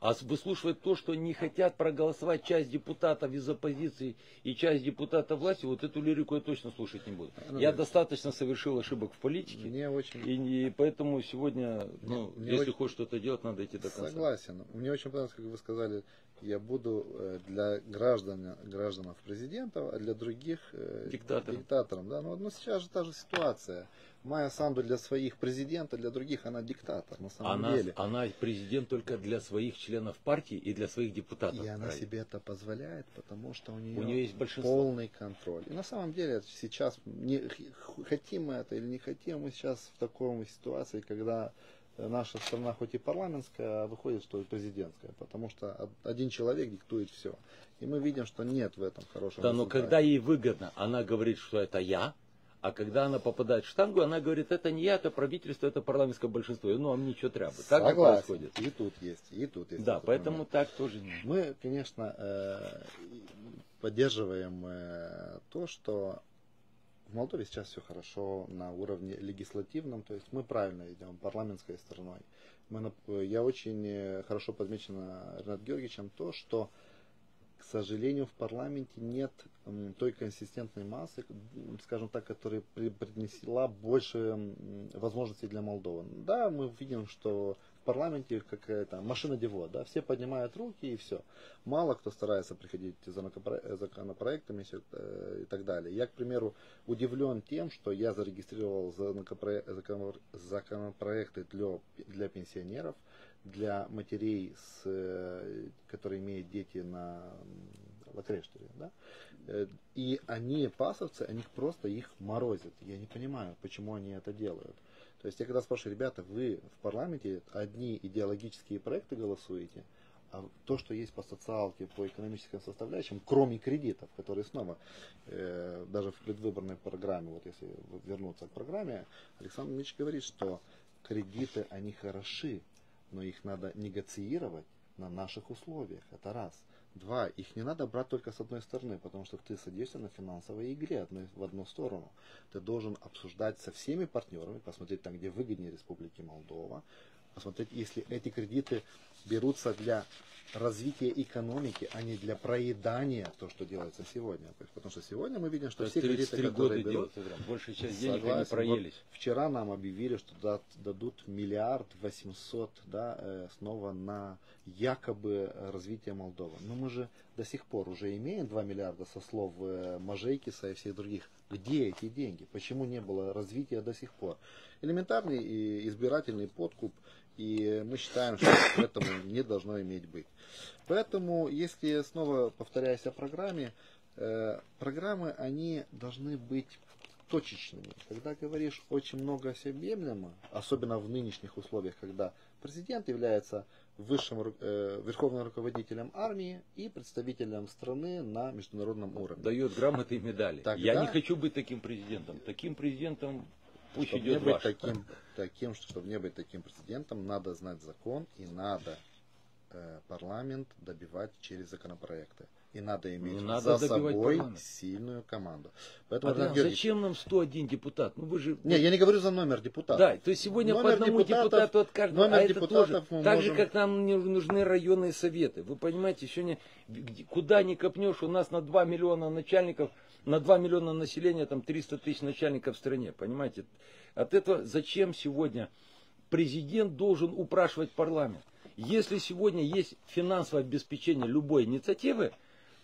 Speaker 1: А выслушивать то, что не хотят проголосовать часть депутатов из оппозиции и часть депутатов власти, вот эту лирику я точно слушать не буду.
Speaker 2: Ну,
Speaker 1: Я достаточно совершил ошибок в политике.
Speaker 2: Мне очень...
Speaker 1: И, не- поэтому сегодня, ну,
Speaker 2: мне
Speaker 1: если
Speaker 2: очень-
Speaker 1: хочешь что-то делать, надо идти до конца.
Speaker 2: Согласен. Мне очень понравилось, как вы сказали, я буду э, для граждан, гражданов президентов, а для других э,
Speaker 1: Диктатором.
Speaker 2: диктатором. Да? Но, но сейчас же та же ситуация. Майя Санду для своих президента, для других она диктатор на самом
Speaker 1: Она,
Speaker 2: деле.
Speaker 1: она президент только для своих членов партии и для своих депутатов.
Speaker 2: И она
Speaker 1: правильно.
Speaker 2: себе это позволяет, потому что у нее,
Speaker 1: У нее есть большинство.
Speaker 2: полный контроль. И на самом деле сейчас, не, хотим мы это или не хотим, мы сейчас в такой ситуации, когда наша страна хоть и парламентская, а выходит, что и президентская, потому что од- один человек диктует все. И мы видим, что нет в этом хорошего
Speaker 1: Да, но когда ей выгодно, она говорит, что это я, а когда она попадает в штангу, она говорит, это не я, это правительство, это парламентское большинство. И, Ну, а мне что треба. Так
Speaker 2: Согласен.
Speaker 1: происходит.
Speaker 2: И тут есть, и тут есть.
Speaker 1: Да, поэтому
Speaker 2: момент.
Speaker 1: так тоже не.
Speaker 2: Мы, конечно, э, поддерживаем э, то, что в Молдове сейчас все хорошо на уровне легислативном, то есть мы правильно идем парламентской стороной. Мы, я очень э, хорошо подмечено Ренат Георгиевичем то, что, к сожалению, в парламенте нет той консистентной массы, скажем так, которая при- принесла больше возможностей для Молдовы. Да, мы видим, что парламенте какая-то машина дево, да, все поднимают руки и все. Мало кто старается приходить с законопро- законопроектами э, и так далее. Я, к примеру, удивлен тем, что я зарегистрировал законопро- закон- законопроекты для, для пенсионеров, для матерей, с, э, которые имеют дети на Лакрештере, да, Э, и они, пасовцы, они просто их морозят. Я не понимаю, почему они это делают. То есть я когда спрашиваю, ребята, вы в парламенте одни идеологические проекты голосуете, а то, что есть по социалке, по экономическим составляющим, кроме кредитов, которые снова, э, даже в предвыборной программе, вот если вернуться к программе, Александр Ильич говорит, что кредиты, они хороши, но их надо негациировать на наших условиях. Это раз. Два, их не надо брать только с одной стороны, потому что ты садишься на финансовой игре одной, в одну сторону. Ты должен обсуждать со всеми партнерами, посмотреть там, где выгоднее Республики Молдова, посмотреть, если эти кредиты берутся для развития экономики, а не для проедания то, что делается сегодня. Потому что сегодня мы видим, что
Speaker 1: То
Speaker 2: все кредиты,
Speaker 1: 33 года
Speaker 2: которые берут,
Speaker 1: прям. Большая часть денег они
Speaker 2: Согласен.
Speaker 1: проелись.
Speaker 2: Вот вчера нам объявили, что дадут миллиард восемьсот да, э, снова на якобы развитие Молдовы. Но мы же до сих пор уже имеем 2 миллиарда со слов э, Мажейкиса и всех других. Где эти деньги? Почему не было развития до сих пор? Элементарный избирательный подкуп. И мы считаем, что этому не должно иметь быть. Поэтому, если снова повторяясь о программе, э, программы, они должны быть точечными. Когда говоришь очень много всеобъемлемо, особенно в нынешних условиях, когда президент является высшим э, верховным руководителем армии и представителем страны на международном уровне.
Speaker 1: Дает грамоты и медали.
Speaker 2: Тогда-
Speaker 1: Я не хочу быть таким президентом. Таким президентом пусть
Speaker 2: Чтобы не
Speaker 1: идет
Speaker 2: быть
Speaker 1: ваш.
Speaker 2: таким, таким, чтобы не быть таким президентом, надо знать закон и надо э, парламент добивать через законопроекты. И надо иметь
Speaker 1: Не надо
Speaker 2: за собой
Speaker 1: парламент.
Speaker 2: сильную команду. Поэтому,
Speaker 1: Адриан,
Speaker 2: Георгиевич,
Speaker 1: зачем нам 101 депутат? Ну вы же...
Speaker 2: Не, я не говорю за номер депутата.
Speaker 1: Да, то есть сегодня
Speaker 2: Номер
Speaker 1: по одному
Speaker 2: депутатов-
Speaker 1: депутату от каждого,
Speaker 2: номер
Speaker 1: а это тоже.
Speaker 2: мы
Speaker 1: Так же,
Speaker 2: можем-
Speaker 1: как нам не нужны районные советы. Вы понимаете, сегодня куда ни копнешь, у нас на 2 миллиона начальников, на 2 миллиона населения, там 300 тысяч начальников в стране. Понимаете? От этого зачем сегодня президент должен упрашивать парламент? Если сегодня есть финансовое обеспечение любой инициативы,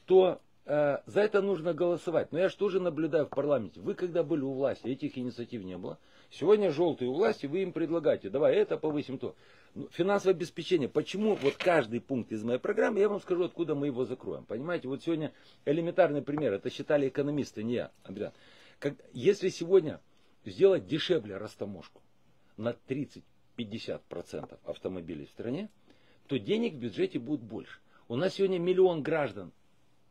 Speaker 1: то э, за это нужно голосовать. Но я же тоже наблюдаю в парламенте. Вы когда были у власти, этих инициатив не было. Сегодня желтые у власти, вы им предлагаете, давай это повысим то. Ну, финансовое обеспечение. Почему вот каждый пункт из моей программы, я вам скажу, откуда мы его закроем. Понимаете, вот сегодня элементарный пример, это считали экономисты, не я, Андрей. Как, если сегодня сделать дешевле растаможку на 30-50% автомобилей в стране, то денег в бюджете будет больше. У нас сегодня миллион граждан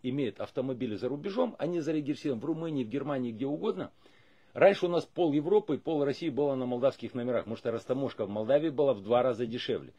Speaker 1: имеют автомобили за рубежом, они зарегистрированы в Румынии, в Германии, где угодно. Раньше у нас пол Европы и пол России было на молдавских номерах, потому что растаможка в Молдавии была в два раза дешевле.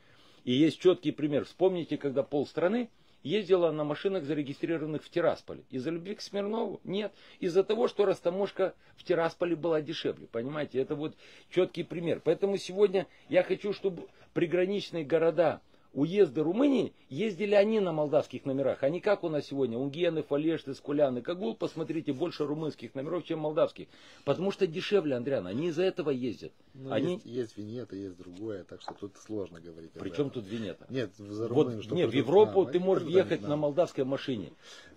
Speaker 1: И есть четкий пример. Вспомните, когда пол страны ездила на машинах, зарегистрированных в Тирасполе. Из-за любви к Смирнову? Нет. Из-за того, что растаможка в Тирасполе была дешевле. Понимаете, это вот четкий пример. Поэтому сегодня я хочу, чтобы приграничные города уезды Румынии, ездили они на молдавских номерах. Они как у нас сегодня? Унгены, Фалешты, Скуляны, Кагул, посмотрите, больше румынских номеров, чем молдавских. Потому что дешевле, Андриан, они из-за этого ездят.
Speaker 2: Ну,
Speaker 1: они...
Speaker 2: есть, есть винета, есть другое, так что тут сложно говорить.
Speaker 1: Причем тут винета?
Speaker 2: Нет, за
Speaker 1: Румынию, вот, нет, в Европу нам, ты можешь ехать на молдавской машине.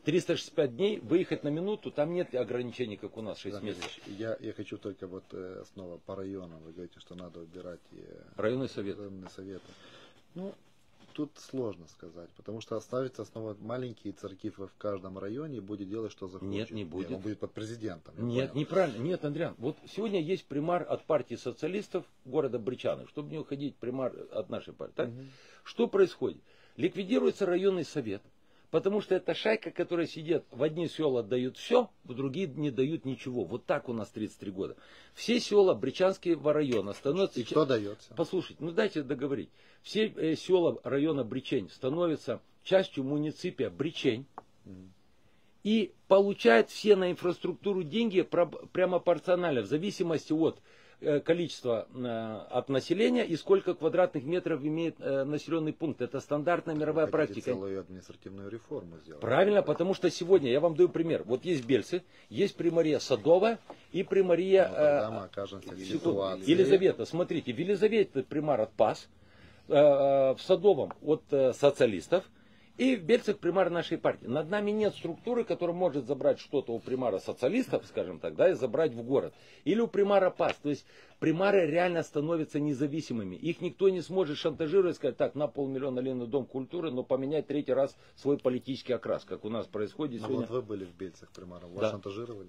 Speaker 1: 365 дней, выехать на минуту, там нет ограничений, как у нас, 6 да, месяцев.
Speaker 2: Я, я хочу только вот э, снова по районам. Вы говорите, что надо убирать э,
Speaker 1: районный совет.
Speaker 2: Районные советы. Ну, тут сложно сказать, потому что оставится снова маленькие церкви в каждом районе и будет делать, что захочет.
Speaker 1: Нет, не будет.
Speaker 2: Он будет под президентом.
Speaker 1: Нет,
Speaker 2: понял.
Speaker 1: неправильно. Нет, Андриан, вот сегодня есть примар от партии социалистов города Бричаны, чтобы не уходить примар от нашей партии. Так? Угу. Что происходит? Ликвидируется районный совет, Потому что это шайка, которая сидит, в одни села дают все, в другие не дают ничего. Вот так у нас 33 года. Все села Бричанского района становятся...
Speaker 2: И что дается?
Speaker 1: Послушайте, ну дайте договорить. Все э, села района Бричень становятся частью муниципия Бричень. И получают все на инфраструктуру деньги прямо порционально, в зависимости от количество э, от населения и сколько квадратных метров имеет э, населенный пункт. Это стандартная мировая
Speaker 2: Вы
Speaker 1: практика.
Speaker 2: целую административную реформу сделать.
Speaker 1: Правильно, потому что сегодня, я вам даю пример. Вот есть Бельцы, есть примария Садова и примария...
Speaker 2: Ну, тогда мы окажемся в ситуации.
Speaker 1: Елизавета, смотрите, в Елизавете примар от ПАС, в Садовом от социалистов, и в Бельцах примар нашей партии. Над нами нет структуры, которая может забрать что-то у примара социалистов, скажем так, да, и забрать в город. Или у примара ПАС. То есть примары реально становятся независимыми. Их никто не сможет шантажировать, сказать, так, на полмиллиона лен дом культуры, но поменять третий раз свой политический окрас, как у нас происходит
Speaker 2: а
Speaker 1: сегодня.
Speaker 2: вот вы были в Бельцах примаром, вас да. шантажировали?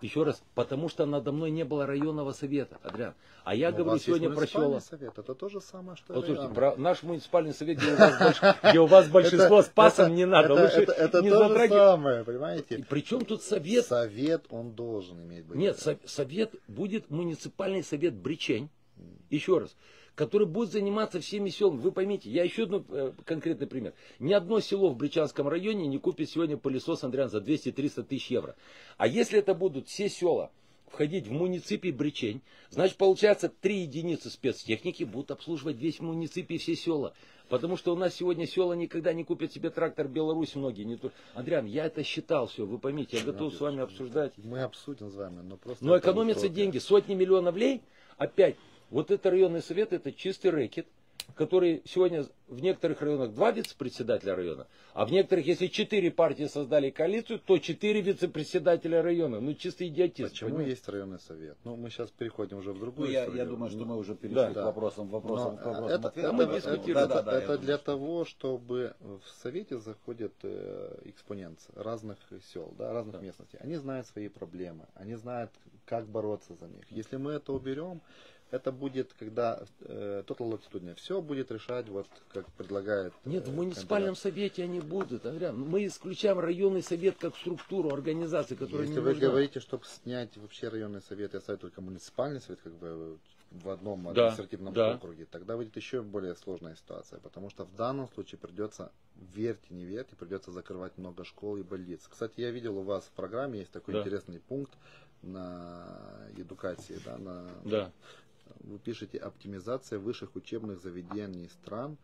Speaker 1: Еще раз, потому что надо мной не было районного совета, Адриан. А я Но говорю сегодня про села.
Speaker 2: совет, это то же самое, что
Speaker 1: Послушайте, про наш муниципальный совет, где у вас, больш... где у вас большинство с пасом, не надо.
Speaker 2: Это, Лучше это, это не то же самое, понимаете?
Speaker 1: И причем тут совет?
Speaker 2: Совет, он должен иметь быть.
Speaker 1: Нет, совет будет муниципальный совет Бричень. Еще раз который будет заниматься всеми селами. Вы поймите, я еще один э, конкретный пример. Ни одно село в Бричанском районе не купит сегодня пылесос, Андриан, за 200-300 тысяч евро. А если это будут все села входить в муниципий Бричень, значит, получается, три единицы спецтехники будут обслуживать весь муниципий, все села. Потому что у нас сегодня села никогда не купят себе трактор Беларусь многие. Не. Андриан, я это считал все, вы поймите, я готов с вами обсуждать.
Speaker 2: Мы обсудим с вами, но просто...
Speaker 1: Но экономятся деньги, сотни миллионов лей, опять вот это районный совет, это чистый рэкет, который сегодня в некоторых районах два вице-председателя района, а в некоторых, если четыре партии создали коалицию, то четыре вице-председателя района. Ну, чистый идиотизм.
Speaker 2: Почему понимаете? есть районный совет? Ну, мы сейчас переходим уже в другую
Speaker 3: ну, я, я думаю, что мы уже перешли да, к вопросам, вопросам, Но вопросам
Speaker 2: это, это, мы дискутируем. Это, да, да, это для думаю, того, чтобы в совете заходят э, экспоненты разных сел, да, разных да. местностей. Они знают свои проблемы, они знают, как бороться за них. Если мы это уберем, это будет, когда э, total latitudinal все будет решать, вот как предлагает.
Speaker 1: Э, Нет, в муниципальном кандидат. совете они будут. Мы исключаем районный совет как структуру организации, которая
Speaker 2: Если
Speaker 1: не
Speaker 2: вы
Speaker 1: нужна.
Speaker 2: говорите, чтобы снять вообще районный совет и оставить только муниципальный совет, как бы в одном да, административном да. округе, тогда будет еще более сложная ситуация, потому что в данном случае придется, верьте, не верьте, придется закрывать много школ и больниц. Кстати, я видел у вас в программе есть такой да. интересный пункт на эдукации, да, на
Speaker 1: да
Speaker 2: вы пишете оптимизация высших учебных заведений стран,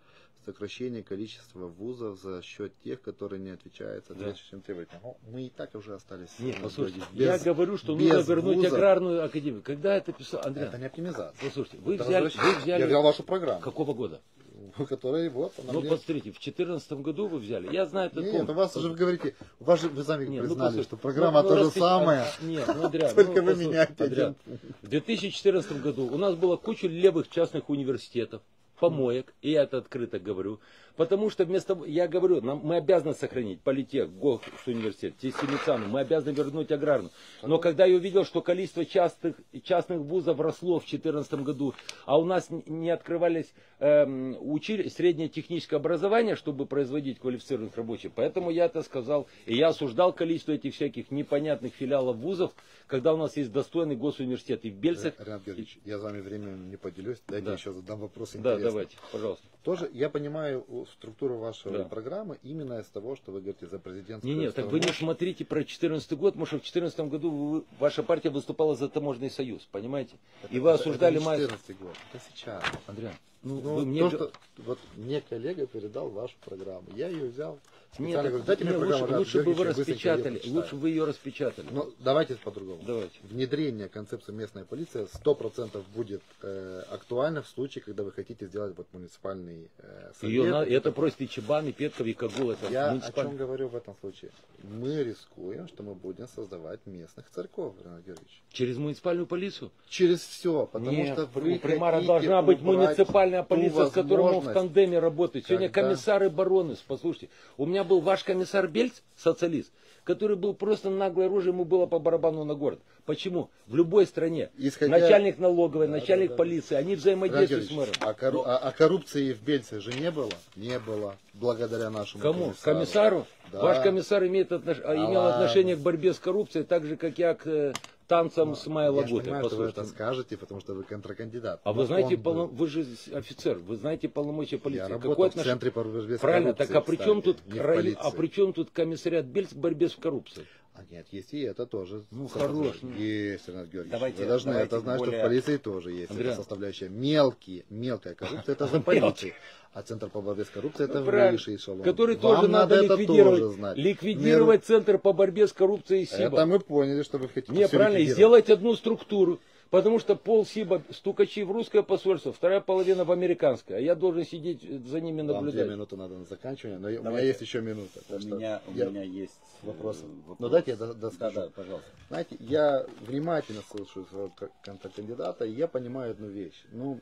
Speaker 2: сокращение количества вузов за счет тех, которые не отвечают соответствующим да. требованиям. Ну, мы и так уже остались.
Speaker 1: Нет, послушайте, без, я говорю, что нужно вернуть аграрную академию. Когда это писал Андрей?
Speaker 2: Это не оптимизация.
Speaker 1: Послушайте, вы взяли, вы взяли...
Speaker 2: Я взял вашу программу.
Speaker 1: Какого года?
Speaker 2: Который вот,
Speaker 1: Ну,
Speaker 2: мне-
Speaker 1: посмотрите, в 2014 году вы взяли. Я знаю этот
Speaker 2: Нет, у вас уже вы говорите, у вас же вы сами
Speaker 1: Не, ну,
Speaker 2: признали,
Speaker 1: послушайте,
Speaker 2: что программа
Speaker 1: ну,
Speaker 2: то
Speaker 1: ну,
Speaker 2: же самое.
Speaker 1: а, Нет, ну, Адриан,
Speaker 2: Только
Speaker 1: ну,
Speaker 2: вы
Speaker 1: Адриан,
Speaker 2: один
Speaker 1: В 2014 году у нас было куча левых частных университетов, помоек, и я это открыто говорю. Потому что вместо, я говорю, нам, мы обязаны сохранить политех, госуниверситет, Тестиницану, мы обязаны вернуть аграрную. Но когда я увидел, что количество частных, частных вузов росло в 2014 году, а у нас не открывались эм, учили, среднее техническое образование, чтобы производить квалифицированных рабочих, поэтому я это сказал. И я осуждал количество этих всяких непонятных филиалов вузов, когда у нас есть достойный госуниверситет и в Бельцах.
Speaker 2: Ренат Георгиевич, я с вами временем не поделюсь, дайте
Speaker 1: Да.
Speaker 2: еще задам вопрос
Speaker 1: Да,
Speaker 2: интересный.
Speaker 1: Давайте, пожалуйста.
Speaker 2: Тоже я понимаю структуру вашей
Speaker 1: Да.
Speaker 2: программы именно из того, что вы говорите за президентскую
Speaker 1: Не, не, так вы не смотрите про 2014 год, потому что в 2014 году вы- ваша партия выступала за таможенный союз, понимаете?
Speaker 2: Это-
Speaker 1: И вы
Speaker 2: это-
Speaker 1: осуждали
Speaker 2: это не
Speaker 1: мать.
Speaker 2: 14 год, это сейчас.
Speaker 1: Андриан, ну,
Speaker 2: Ну,
Speaker 1: вы мне...
Speaker 2: то, что вот мне коллега передал вашу программу, я ее взял.
Speaker 1: Нет,
Speaker 2: говорю, дайте мне
Speaker 1: лучше, лучше бы вы распечатали, лучше вы ее распечатали.
Speaker 2: Ну, давайте по-другому.
Speaker 1: Давайте.
Speaker 2: Внедрение концепции местная полиция 100% будет э, актуально в случае, когда вы хотите сделать вот муниципальный э, совет.
Speaker 1: Ее на- это просит и Чебан, и Петков, и Кагул. Это
Speaker 2: Я о
Speaker 1: муниципальный-
Speaker 2: чем говорю в этом случае? Мы рискуем, что мы будем создавать местных церков, Ренат Георгиевич.
Speaker 1: Через муниципальную полицию?
Speaker 2: Через все, потому
Speaker 1: Нет,
Speaker 2: что вы
Speaker 1: примара
Speaker 2: хотите
Speaker 1: должна быть
Speaker 2: убрать
Speaker 1: муниципальная полиция, с которой мы в тандеме работать. Сегодня
Speaker 2: Когда-
Speaker 1: комиссары бароны, послушайте. У меня был ваш комиссар Бельц, социалист, который был просто наглой рожей, ему было по барабану на город. Почему? В любой стране
Speaker 2: Исходя-
Speaker 1: начальник налоговой,
Speaker 2: Да,
Speaker 1: начальник
Speaker 2: да, да.
Speaker 1: полиции, они взаимодействуют с мэром.
Speaker 2: а, кору- а- а коррупции в Бельце же не было? Не было, благодаря нашему
Speaker 1: Кому?
Speaker 2: комиссару.
Speaker 1: Комиссару?
Speaker 2: Да.
Speaker 1: Ваш комиссар имеет отнош- а, имел
Speaker 2: ладно.
Speaker 1: отношение к борьбе с коррупцией, так же, как я к танцам с Майей
Speaker 2: Я же
Speaker 1: Лагутой.
Speaker 2: понимаю, что вы это скажете, потому что вы контркандидат.
Speaker 1: А вы знаете, полно- вы же офицер, вы знаете полномочия полиции.
Speaker 2: Я
Speaker 1: Какое
Speaker 2: работал в
Speaker 1: отношение-
Speaker 2: центре по борьбе с
Speaker 1: Правильно,
Speaker 2: коррупцией,
Speaker 1: так а при чем тут
Speaker 2: в полиции.
Speaker 1: а при чем тут комиссариат Бельск в борьбе с коррупцией?
Speaker 2: А нет, есть и это тоже.
Speaker 1: Ну, хорош, ну.
Speaker 2: Есть, Ренат Георгиевич.
Speaker 3: Давайте-
Speaker 2: Вы должны
Speaker 3: давайте
Speaker 2: это знать, что
Speaker 3: более-
Speaker 2: в полиции тоже есть
Speaker 1: Андреа.
Speaker 2: эта составляющая. Мелкие, мелкая коррупция, это за полицией. А Центр по борьбе с коррупцией, это
Speaker 1: Ну, правильно.
Speaker 2: высший эшелон.
Speaker 1: Который
Speaker 2: Вам
Speaker 1: тоже надо, ликвидировать.
Speaker 2: тоже знать.
Speaker 1: Ликвидировать Центр по борьбе с коррупцией СИБа.
Speaker 2: Это мы поняли, что вы хотите
Speaker 1: Не,
Speaker 2: всё
Speaker 1: правильно,
Speaker 2: ликвидировать.
Speaker 1: сделать одну структуру. Потому что пол СИБа стукачи в русское посольство, вторая половина в американское. А я должен сидеть за ними
Speaker 2: Вам две
Speaker 1: наблюдать.
Speaker 2: минуты надо на заканчивание, но у меня
Speaker 3: Давайте.
Speaker 2: есть еще минута.
Speaker 3: У меня, у
Speaker 2: я-
Speaker 3: меня есть э,
Speaker 2: вопросы.
Speaker 3: вопрос.
Speaker 2: Ну дайте я до-
Speaker 3: Да,
Speaker 2: доскажу.
Speaker 3: да, пожалуйста.
Speaker 2: Знаете, я внимательно слушаю своего к- контркандидата, и я понимаю одну вещь. Ну,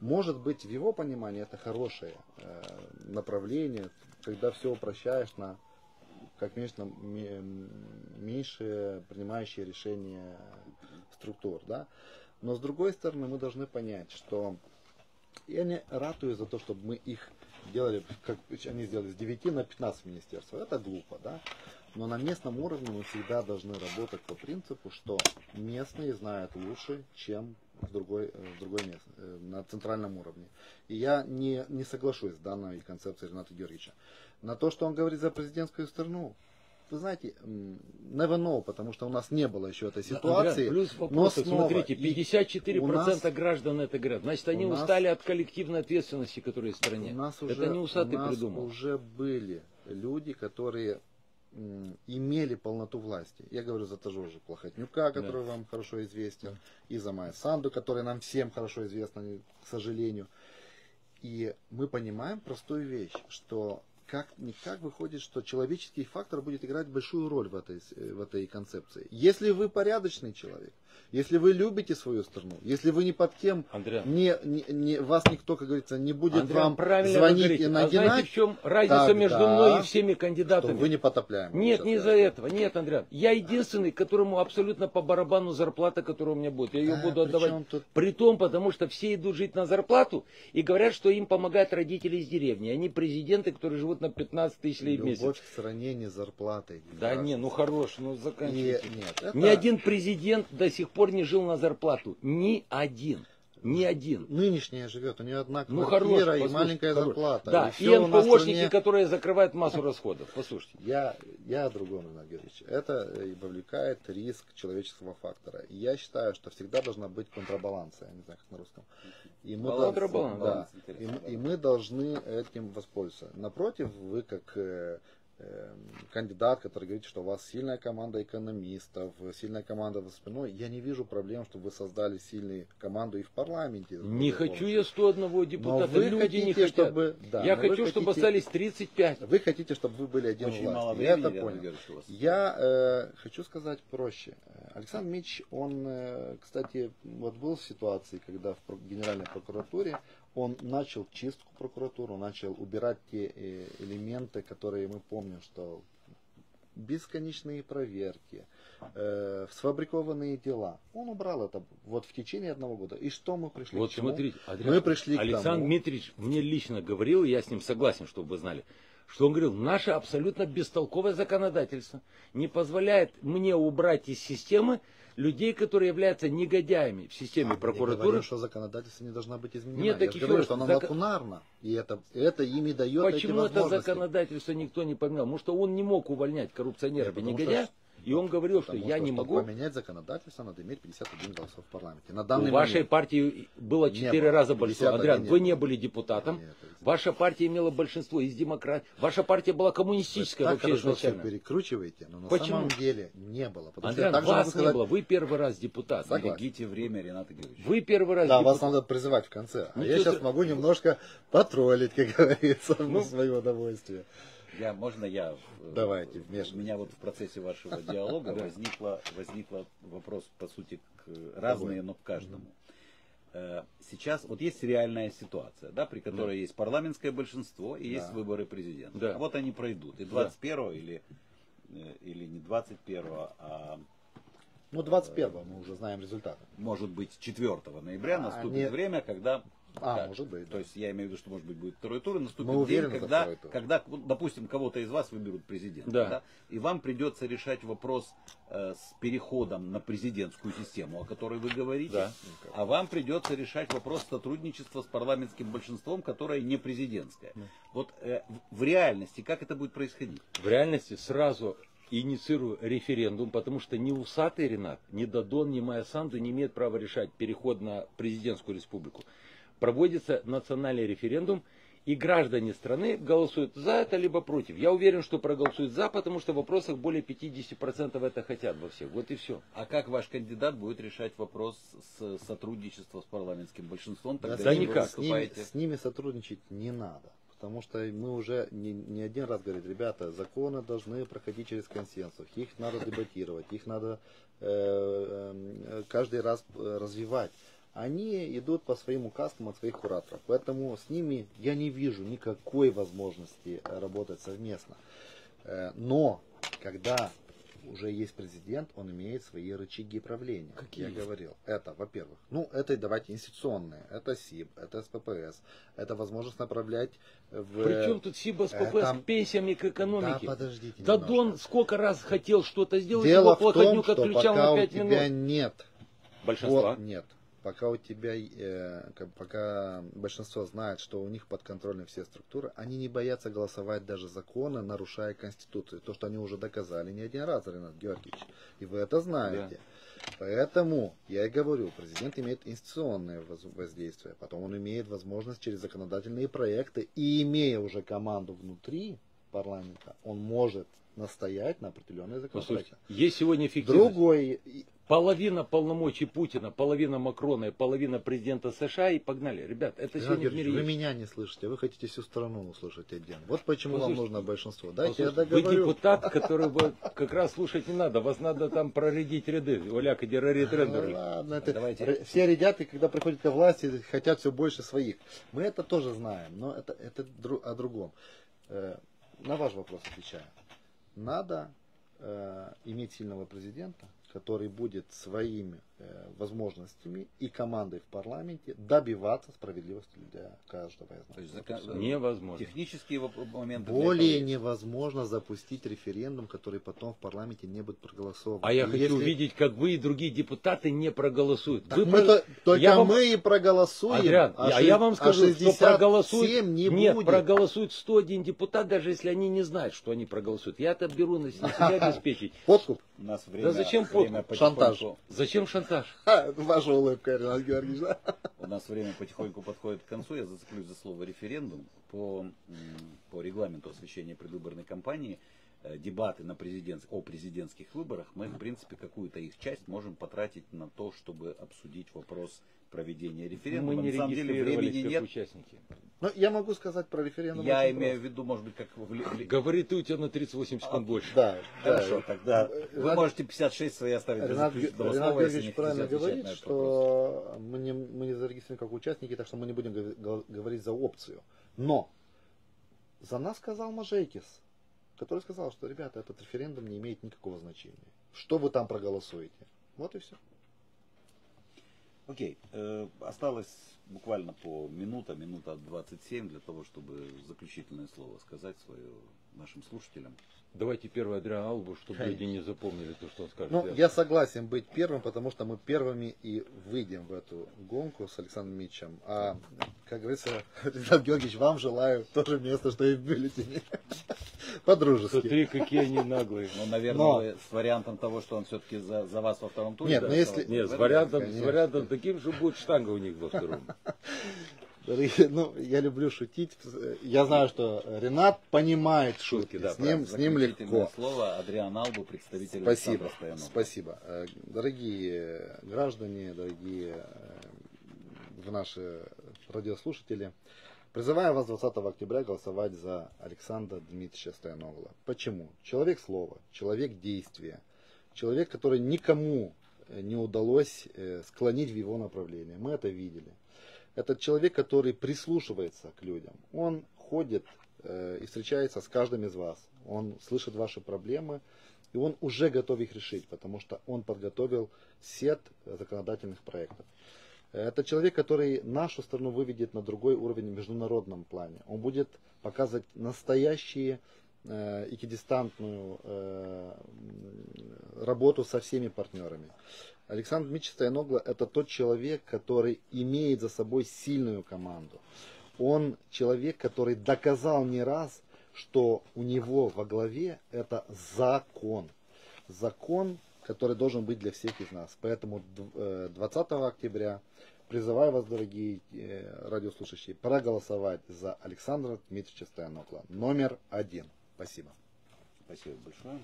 Speaker 2: может быть, в его понимании это хорошее э, направление, когда все упрощаешь на как меньше, меньше принимающие решения структур, да. Но с другой стороны, мы должны понять, что я не ратую за то, чтобы мы их делали, как они сделали, с 9 на 15 министерств. Это глупо, да? Но на местном уровне мы всегда должны работать по принципу, что местные знают лучше, чем в другой, э, в другой мест, э, на центральном уровне. И я не, не соглашусь с данной концепцией Рената Георгиевича. На то, что он говорит за президентскую страну, вы знаете, never know, потому что у нас не было еще этой ситуации.
Speaker 1: Андреа, плюс
Speaker 2: но
Speaker 1: вопрос,
Speaker 2: снова,
Speaker 1: смотрите,
Speaker 2: и
Speaker 1: 54%
Speaker 2: у нас-
Speaker 1: граждан это говорят. Значит, они
Speaker 2: нас-
Speaker 1: устали от коллективной ответственности, которая в стране.
Speaker 2: У нас
Speaker 1: это
Speaker 2: уже,
Speaker 1: не усатый
Speaker 2: у нас
Speaker 1: придумал.
Speaker 2: уже были люди, которые имели полноту власти. Я говорю за того же Плохотнюка, который вам хорошо известен, и за Майя Санду, который нам всем хорошо известна, к сожалению. И мы понимаем простую вещь, что как никак выходит, что человеческий фактор будет играть большую роль в этой, в этой концепции. Если вы порядочный человек, если вы любите свою страну, если вы не под кем,
Speaker 1: Андреа.
Speaker 2: не, не, не- вас никто, как говорится, не будет
Speaker 1: Андреа,
Speaker 2: вам
Speaker 1: правильно
Speaker 2: звонить
Speaker 1: говорите.
Speaker 2: и
Speaker 1: А знаете,
Speaker 2: нагинать,
Speaker 1: в чем разница
Speaker 2: тогда
Speaker 1: между мной и всеми кандидатами?
Speaker 2: вы не потопляемы.
Speaker 1: Нет, не из-за этого. Нет, Андреа. Я единственный, которому абсолютно по барабану зарплата, которая у меня будет. Я ее
Speaker 2: А,
Speaker 1: буду отдавать.
Speaker 2: тут-
Speaker 1: При том, потому что все идут жить на зарплату и говорят, что им помогают родители из деревни. Они президенты, которые живут на 15 тысяч лей в месяц.
Speaker 2: Любовь к стране не зарплатой.
Speaker 1: Да не, ну хорош, ну
Speaker 2: И,
Speaker 1: заканчивайте.
Speaker 2: нет, это
Speaker 1: Ни один президент до сих пор не жил на зарплату. Ни один. Ни один.
Speaker 2: Нынешняя живет, у нее одна
Speaker 1: Ну
Speaker 2: квартира
Speaker 1: хорош,
Speaker 2: и
Speaker 1: послушайте,
Speaker 2: маленькая
Speaker 1: хорош.
Speaker 2: зарплата.
Speaker 1: Да,
Speaker 2: и
Speaker 1: и, НПОшники,
Speaker 2: стране-
Speaker 1: которые закрывают массу расходов. Послушайте.
Speaker 2: Я, я о другом, Ренат Георгиевич. Это э, и вовлекает риск человеческого фактора. И я считаю, что всегда должна быть контрабаланса. Я не знаю, как на русском. И мы,
Speaker 1: Баланс,
Speaker 2: дол-
Speaker 1: баланс,
Speaker 2: да, и, и мы должны этим воспользоваться. Напротив, вы как э, кандидат, который говорит, что у вас сильная команда экономистов, сильная команда за спиной, я не вижу проблем, чтобы вы создали сильную команду и в парламенте.
Speaker 1: Не хочу я 101 депутата,
Speaker 2: вы
Speaker 1: люди
Speaker 2: хотите,
Speaker 1: не хотят.
Speaker 2: чтобы- да,
Speaker 1: я
Speaker 2: но
Speaker 1: хочу, чтобы
Speaker 2: хотите-
Speaker 1: остались 35.
Speaker 2: Вы хотите, чтобы вы были один
Speaker 3: Очень
Speaker 2: власть.
Speaker 3: мало
Speaker 2: Я
Speaker 3: времени,
Speaker 2: это
Speaker 3: Леонид
Speaker 2: понял.
Speaker 3: Вас.
Speaker 2: Я э, хочу сказать проще. Александр Мич, он, э, кстати, вот был в ситуации, когда в Генеральной прокуратуре он начал чистку прокуратуры, начал убирать те э, элементы, которые мы помним, что бесконечные проверки, э, сфабрикованные дела. Он убрал это вот в течение одного года. И что мы пришли
Speaker 1: Вот
Speaker 2: к чему?
Speaker 1: смотрите, Адриан,
Speaker 2: Мы пришли к
Speaker 1: Александр
Speaker 2: тому-
Speaker 1: Дмитриевич мне лично говорил, и я с ним согласен, чтобы вы знали, что он говорил, наше абсолютно бестолковое законодательство не позволяет мне убрать из системы людей, которые являются негодяями в системе
Speaker 2: Я говорю,
Speaker 1: прокуратуры.
Speaker 2: что законодательство не должна быть изменено.
Speaker 1: Нет,
Speaker 2: Я
Speaker 1: так
Speaker 2: говорю,
Speaker 1: раз,
Speaker 2: что оно
Speaker 1: зак-
Speaker 2: лакунарно. И это, это ими дает эти
Speaker 1: Почему это
Speaker 2: возможности.
Speaker 1: законодательство никто не поменял? Потому что он не мог увольнять коррупционеров
Speaker 2: Нет,
Speaker 1: и негодяев,
Speaker 2: что-
Speaker 1: и он говорил, что
Speaker 2: Потому
Speaker 1: я не могу.
Speaker 2: поменять законодательство, надо иметь 51 голосов в парламенте. На
Speaker 1: У
Speaker 2: данный
Speaker 1: вашей
Speaker 2: момент.
Speaker 1: партии было
Speaker 2: Не
Speaker 1: четыре
Speaker 2: было.
Speaker 1: раза большинство.
Speaker 2: 51
Speaker 1: Адриан,
Speaker 2: не
Speaker 1: вы
Speaker 2: было.
Speaker 1: не были депутатом.
Speaker 2: Нет,
Speaker 1: Ваша партия имела большинство из демократии. Ваша партия была коммунистическая
Speaker 2: так
Speaker 1: вообще изначально.
Speaker 2: перекручиваете, но на
Speaker 1: Почему?
Speaker 2: самом деле не было. Потому что
Speaker 1: Адриан,
Speaker 2: могу
Speaker 1: вас не
Speaker 2: сказать-
Speaker 1: было. Вы первый раз депутат.
Speaker 2: Согласен.
Speaker 3: Берегите время, Ренат Георгиевич.
Speaker 1: Вы первый раз
Speaker 2: Да,
Speaker 1: депутат.
Speaker 2: вас надо призывать в конце. А
Speaker 1: Ничего
Speaker 2: я сейчас
Speaker 1: стра-
Speaker 2: могу немножко потроллить, как говорится,
Speaker 1: Ну.
Speaker 2: в свое удовольствие.
Speaker 3: Я, можно я? э,
Speaker 2: Давайте,
Speaker 3: У
Speaker 2: вмешивайтесь.
Speaker 3: меня вот в процессе вашего диалога
Speaker 1: Да.
Speaker 3: возникла, возникла вопрос, по сути, к, разные, но к каждому. Э, Сейчас вот есть реальная ситуация, да, при которой есть парламентское большинство и есть
Speaker 2: Да.
Speaker 3: выборы президента.
Speaker 1: Да.
Speaker 3: А Вот они пройдут. И
Speaker 1: Да.
Speaker 3: 21 или, э, или не 21, а
Speaker 2: Ну, 21 мы уже знаем результаты.
Speaker 3: может быть 4 ноября
Speaker 2: А,
Speaker 3: наступит
Speaker 2: нет.
Speaker 3: время, когда
Speaker 2: А,
Speaker 3: да,
Speaker 2: может быть, да.
Speaker 3: То есть я имею в виду, что может быть будет второй тур, и наступит
Speaker 2: Мы
Speaker 3: день, когда,
Speaker 2: тур.
Speaker 3: когда, допустим, кого-то из вас выберут президента,
Speaker 1: Да.
Speaker 3: и вам придется решать вопрос э, с переходом на президентскую систему, о которой вы говорите,
Speaker 1: Да.
Speaker 3: а вам придется решать вопрос сотрудничества с парламентским большинством, которое не президентское. Вот э, в- в реальности как это будет происходить?
Speaker 1: В реальности сразу инициирую референдум, потому что ни Усатый Ренат, ни Дадон, ни Майя Санду не имеют права решать переход на президентскую республику. Проводится национальный референдум, и граждане страны голосуют за это либо против. Я уверен, что проголосуют за, потому что в вопросах более 50% это хотят во всех. Вот и все.
Speaker 3: А как ваш кандидат будет решать вопрос с сотрудничества с парламентским большинством?
Speaker 2: Да,
Speaker 3: Тогда
Speaker 1: да
Speaker 2: с ними-
Speaker 1: никак.
Speaker 2: С ними, с ними сотрудничать не надо. Потому что мы уже не, не один раз говорили, ребята, законы должны проходить через консенсус, их надо дебатировать, их надо э, э, каждый раз э, развивать. Они идут по своим указкам от своих кураторов. Поэтому с ними я не вижу никакой возможности работать совместно. Э, Но когда уже есть президент, он имеет свои рычаги правления.
Speaker 1: Какие?
Speaker 2: Я говорил. Это, во-первых. Ну, это давайте институционные. Это СИБ, это СППС. Это возможность направлять в...
Speaker 1: Причем тут СИБА с
Speaker 2: э,
Speaker 1: ПП
Speaker 2: там-
Speaker 1: с пенсиями к
Speaker 2: Да,
Speaker 1: экономике?
Speaker 2: подождите
Speaker 1: Дадон
Speaker 2: немножко.
Speaker 1: сколько раз хотел что-то сделать,
Speaker 2: Дело
Speaker 1: его
Speaker 2: в том, что пока
Speaker 1: на
Speaker 2: у
Speaker 1: 5
Speaker 2: тебя
Speaker 1: минут.
Speaker 2: нет
Speaker 1: Большинства.
Speaker 2: Вот, нет. Пока у тебя, э, пока большинство знает, что у них подконтрольны все структуры, они не боятся голосовать даже законы, нарушая Конституцию. То, что они уже доказали не один раз, Ренат Георгиевич. И вы это знаете. Поэтому я и говорю, президент имеет институционное воз- воздействие, потом он имеет возможность через законодательные проекты, и имея уже команду внутри парламента, он может настоять на определенные
Speaker 1: Послушайте,
Speaker 2: законопроекты.
Speaker 1: есть сегодня эффективность.
Speaker 2: Другой,
Speaker 1: Половина полномочий Путина, половина Макрона и половина президента США и погнали. Ребят, это
Speaker 2: Ренат
Speaker 1: сегодня в мире
Speaker 2: вы
Speaker 1: есть.
Speaker 2: меня не слышите, вы хотите всю страну услышать один. Вот почему вам
Speaker 1: Послушайте,
Speaker 2: нужно большинство. Дайте я
Speaker 1: Послушайте, Вы
Speaker 2: договорю.
Speaker 1: депутат, который вы как раз слушать не надо. Вас надо там проредить ряды. Оляк, иди рарит
Speaker 2: Ну,
Speaker 1: рендеры.
Speaker 2: ладно, это
Speaker 3: Давайте.
Speaker 2: р- все ребята, и когда приходят ко власти, хотят все больше своих. Мы это тоже знаем, но это, это о другом. Э, на ваш вопрос отвечаю. Надо э, иметь сильного президента, который будет своими возможностями и командой в парламенте добиваться справедливости для каждого из нас.
Speaker 3: То есть
Speaker 2: всё.
Speaker 1: Невозможно.
Speaker 3: Технические моменты.
Speaker 2: Более невозможно запустить референдум, который потом в парламенте не будет проголосован.
Speaker 1: А я
Speaker 2: И
Speaker 1: хочу
Speaker 2: если-
Speaker 1: увидеть, как вы и другие депутаты не проголосуют.
Speaker 2: Так
Speaker 1: Вы
Speaker 2: мы
Speaker 1: про-
Speaker 2: то- только
Speaker 1: Я вам-
Speaker 2: мы и проголосуем.
Speaker 1: Адриан, а,
Speaker 2: ши-
Speaker 1: я вам
Speaker 2: а
Speaker 1: скажу, что
Speaker 2: 67
Speaker 1: проголосует,
Speaker 2: не
Speaker 1: нет,
Speaker 2: будет.
Speaker 1: проголосует 101 депутат, даже если они не знают, что они проголосуют. Я это беру на себя обеспечить.
Speaker 2: Подкуп.
Speaker 3: У нас время,
Speaker 1: зачем
Speaker 3: время
Speaker 2: подкуп? Шантаж.
Speaker 1: Зачем шантаж?
Speaker 2: Ха, Ваша улыбка, Ренат Георгиевич. да?
Speaker 3: У нас время потихоньку подходит к концу. Я зацеплюсь за слово референдум. По, по регламенту освещения предвыборной кампании дебаты на президент, о президентских выборах, мы, в принципе, какую-то их часть можем потратить на то, чтобы обсудить вопрос проведения референдума.
Speaker 1: Мы не
Speaker 3: на самом деле времени
Speaker 1: как
Speaker 3: нет.
Speaker 1: участники.
Speaker 2: Ну, я могу сказать про референдум.
Speaker 3: Я имею в виду, может быть, как
Speaker 1: Говори ты, у тебя на 38 секунд больше.
Speaker 2: Да,
Speaker 3: Хорошо,
Speaker 2: да.
Speaker 3: тогда вы
Speaker 2: Ренат-
Speaker 3: можете 56 свои оставить для
Speaker 2: Ренат, Ренат Георгиевич правильно говорит, что мы не, мы не зарегистрированы как участники, так что мы не будем гов- гов- говорить за опцию. Но за нас сказал Мажейкис, который сказал, что, ребята, этот референдум не имеет никакого значения. Что вы там проголосуете? Вот и все.
Speaker 3: Окей, э, осталось буквально по минута, минута 27 для того, чтобы заключительное слово сказать свое нашим слушателям.
Speaker 1: Давайте первый Адриан Албу, чтобы
Speaker 2: Конечно.
Speaker 1: люди не запомнили то, что он скажет.
Speaker 2: Ну, я согласен быть первым, потому что мы первыми и выйдем в эту гонку с Александром Митчем. А, как говорится, Ренат Георгиевич, вам желаю то же место, что и в бюллетене. По-дружески.
Speaker 1: Смотри, какие они наглые.
Speaker 3: Ну, наверное,
Speaker 2: Но-
Speaker 3: вы с вариантом того, что он все-таки за, за вас во втором туре.
Speaker 2: Нет,
Speaker 3: да,
Speaker 2: ну, если-
Speaker 1: Нет, с вариантом, с вариантом таким же будет штанга у них во втором.
Speaker 2: Дорогие, ну, я люблю шутить. Я знаю, что Ренат понимает шутки.
Speaker 1: Шутки, да,
Speaker 2: с ним, с ним легко.
Speaker 3: слово Адриан Албу, представитель
Speaker 2: Спасибо. Спасибо. Э, Дорогие граждане, дорогие э, в наши радиослушатели, призываю вас 20 октября голосовать за Александра Дмитриевича Стояногла. Почему? Человек слова, человек действия, человек, который никому э, не удалось склонить в его направление. Мы это видели. Это человек, который прислушивается к людям. Он ходит э, и встречается с каждым из вас. Он слышит ваши проблемы, и он уже готов их решить, потому что он подготовил сет законодательных проектов. Это человек, который нашу страну выведет на другой уровень в международном плане. Он будет показывать настоящие э, эквидистантную э, работу со всеми партнерами. Александр Дмитриевич Стояногло это тот человек, который имеет за собой сильную команду. Он человек, который доказал не раз, что у него во главе это закон. Закон, который должен быть для всех из нас. Поэтому дв- э, 20 октября призываю вас, дорогие радиослушающие, проголосовать за Александра Дмитриевича Стоянокла. Номер один. Спасибо.
Speaker 3: Спасибо большое.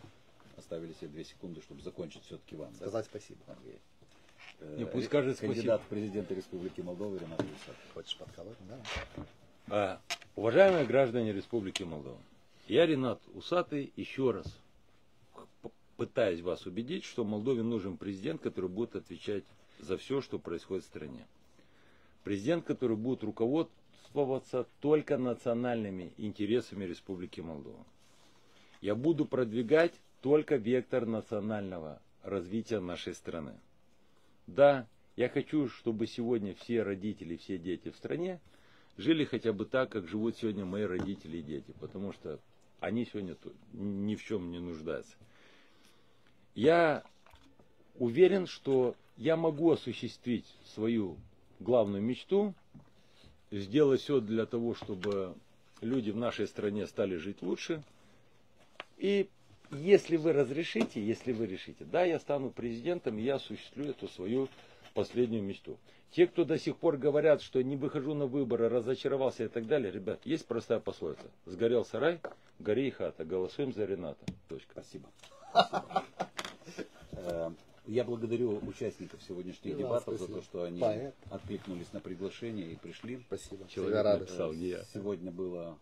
Speaker 3: Оставили себе две секунды, чтобы закончить все-таки вам. да?
Speaker 2: Сказать спасибо.
Speaker 3: Андрей. Э,
Speaker 1: Не, пусть
Speaker 3: ре-
Speaker 1: скажет
Speaker 3: Кандидат в президенты Республики Молдова Ренат Гусак.
Speaker 2: Хочешь подколоть? Да.
Speaker 1: А, уважаемые граждане Республики Молдова, я Ренат Усатый еще раз пытаюсь вас убедить, что Молдове нужен президент, который будет отвечать за все, что происходит в стране. Президент, который будет руководствоваться только национальными интересами Республики Молдова. Я буду продвигать только вектор национального развития нашей страны. Да, я хочу, чтобы сегодня все родители, все дети в стране жили хотя бы так, как живут сегодня мои родители и дети, потому что они сегодня ни в чем не нуждаются. Я уверен, что я могу осуществить свою главную мечту, сделать все для того, чтобы люди в нашей стране стали жить лучше. И если вы разрешите, если вы решите, да, я стану президентом, и я осуществлю эту свою последнюю мечту. Те, кто до сих пор говорят, что не выхожу на выборы, разочаровался и так далее, ребят, есть простая пословица. Сгорел сарай, гори и хата. Голосуем за Рената. Точка.
Speaker 3: Спасибо. Э, Я благодарю участников сегодняшних
Speaker 2: вам
Speaker 3: дебатов за
Speaker 2: спасибо.
Speaker 3: то, что они
Speaker 2: Поэт.
Speaker 3: откликнулись на приглашение и пришли.
Speaker 2: Спасибо.
Speaker 1: Человек написал, не я.
Speaker 3: Сегодня было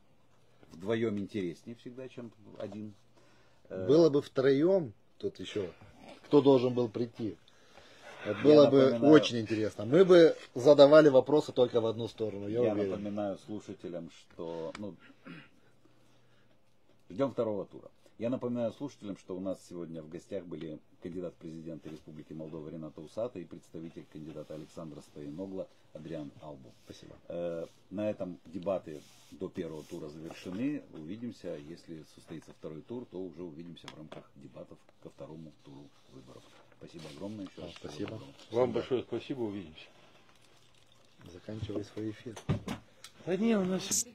Speaker 3: вдвоем интереснее всегда, чем один. Э,
Speaker 2: Было бы втроем, тут еще, кто должен был прийти. Это было
Speaker 3: Я
Speaker 2: бы
Speaker 3: напоминаю-
Speaker 2: очень интересно. Мы бы задавали вопросы только в одну сторону, я,
Speaker 3: Я
Speaker 2: уверен.
Speaker 3: напоминаю слушателям, что ну, ждем второго тура. Я напоминаю слушателям, что у нас сегодня в гостях были кандидат в президенты Республики Молдова Рената Усата и представитель кандидата Александра Стояногла Адриан Албу.
Speaker 2: Спасибо.
Speaker 3: Э, На этом дебаты до первого тура завершены. Увидимся, если состоится второй тур, то уже увидимся в рамках дебатов ко второму туру выборов. Спасибо огромное еще раз.
Speaker 2: Спасибо.
Speaker 1: Вам большое спасибо, увидимся.
Speaker 2: Заканчивай свой эфир.
Speaker 1: Да не, у нас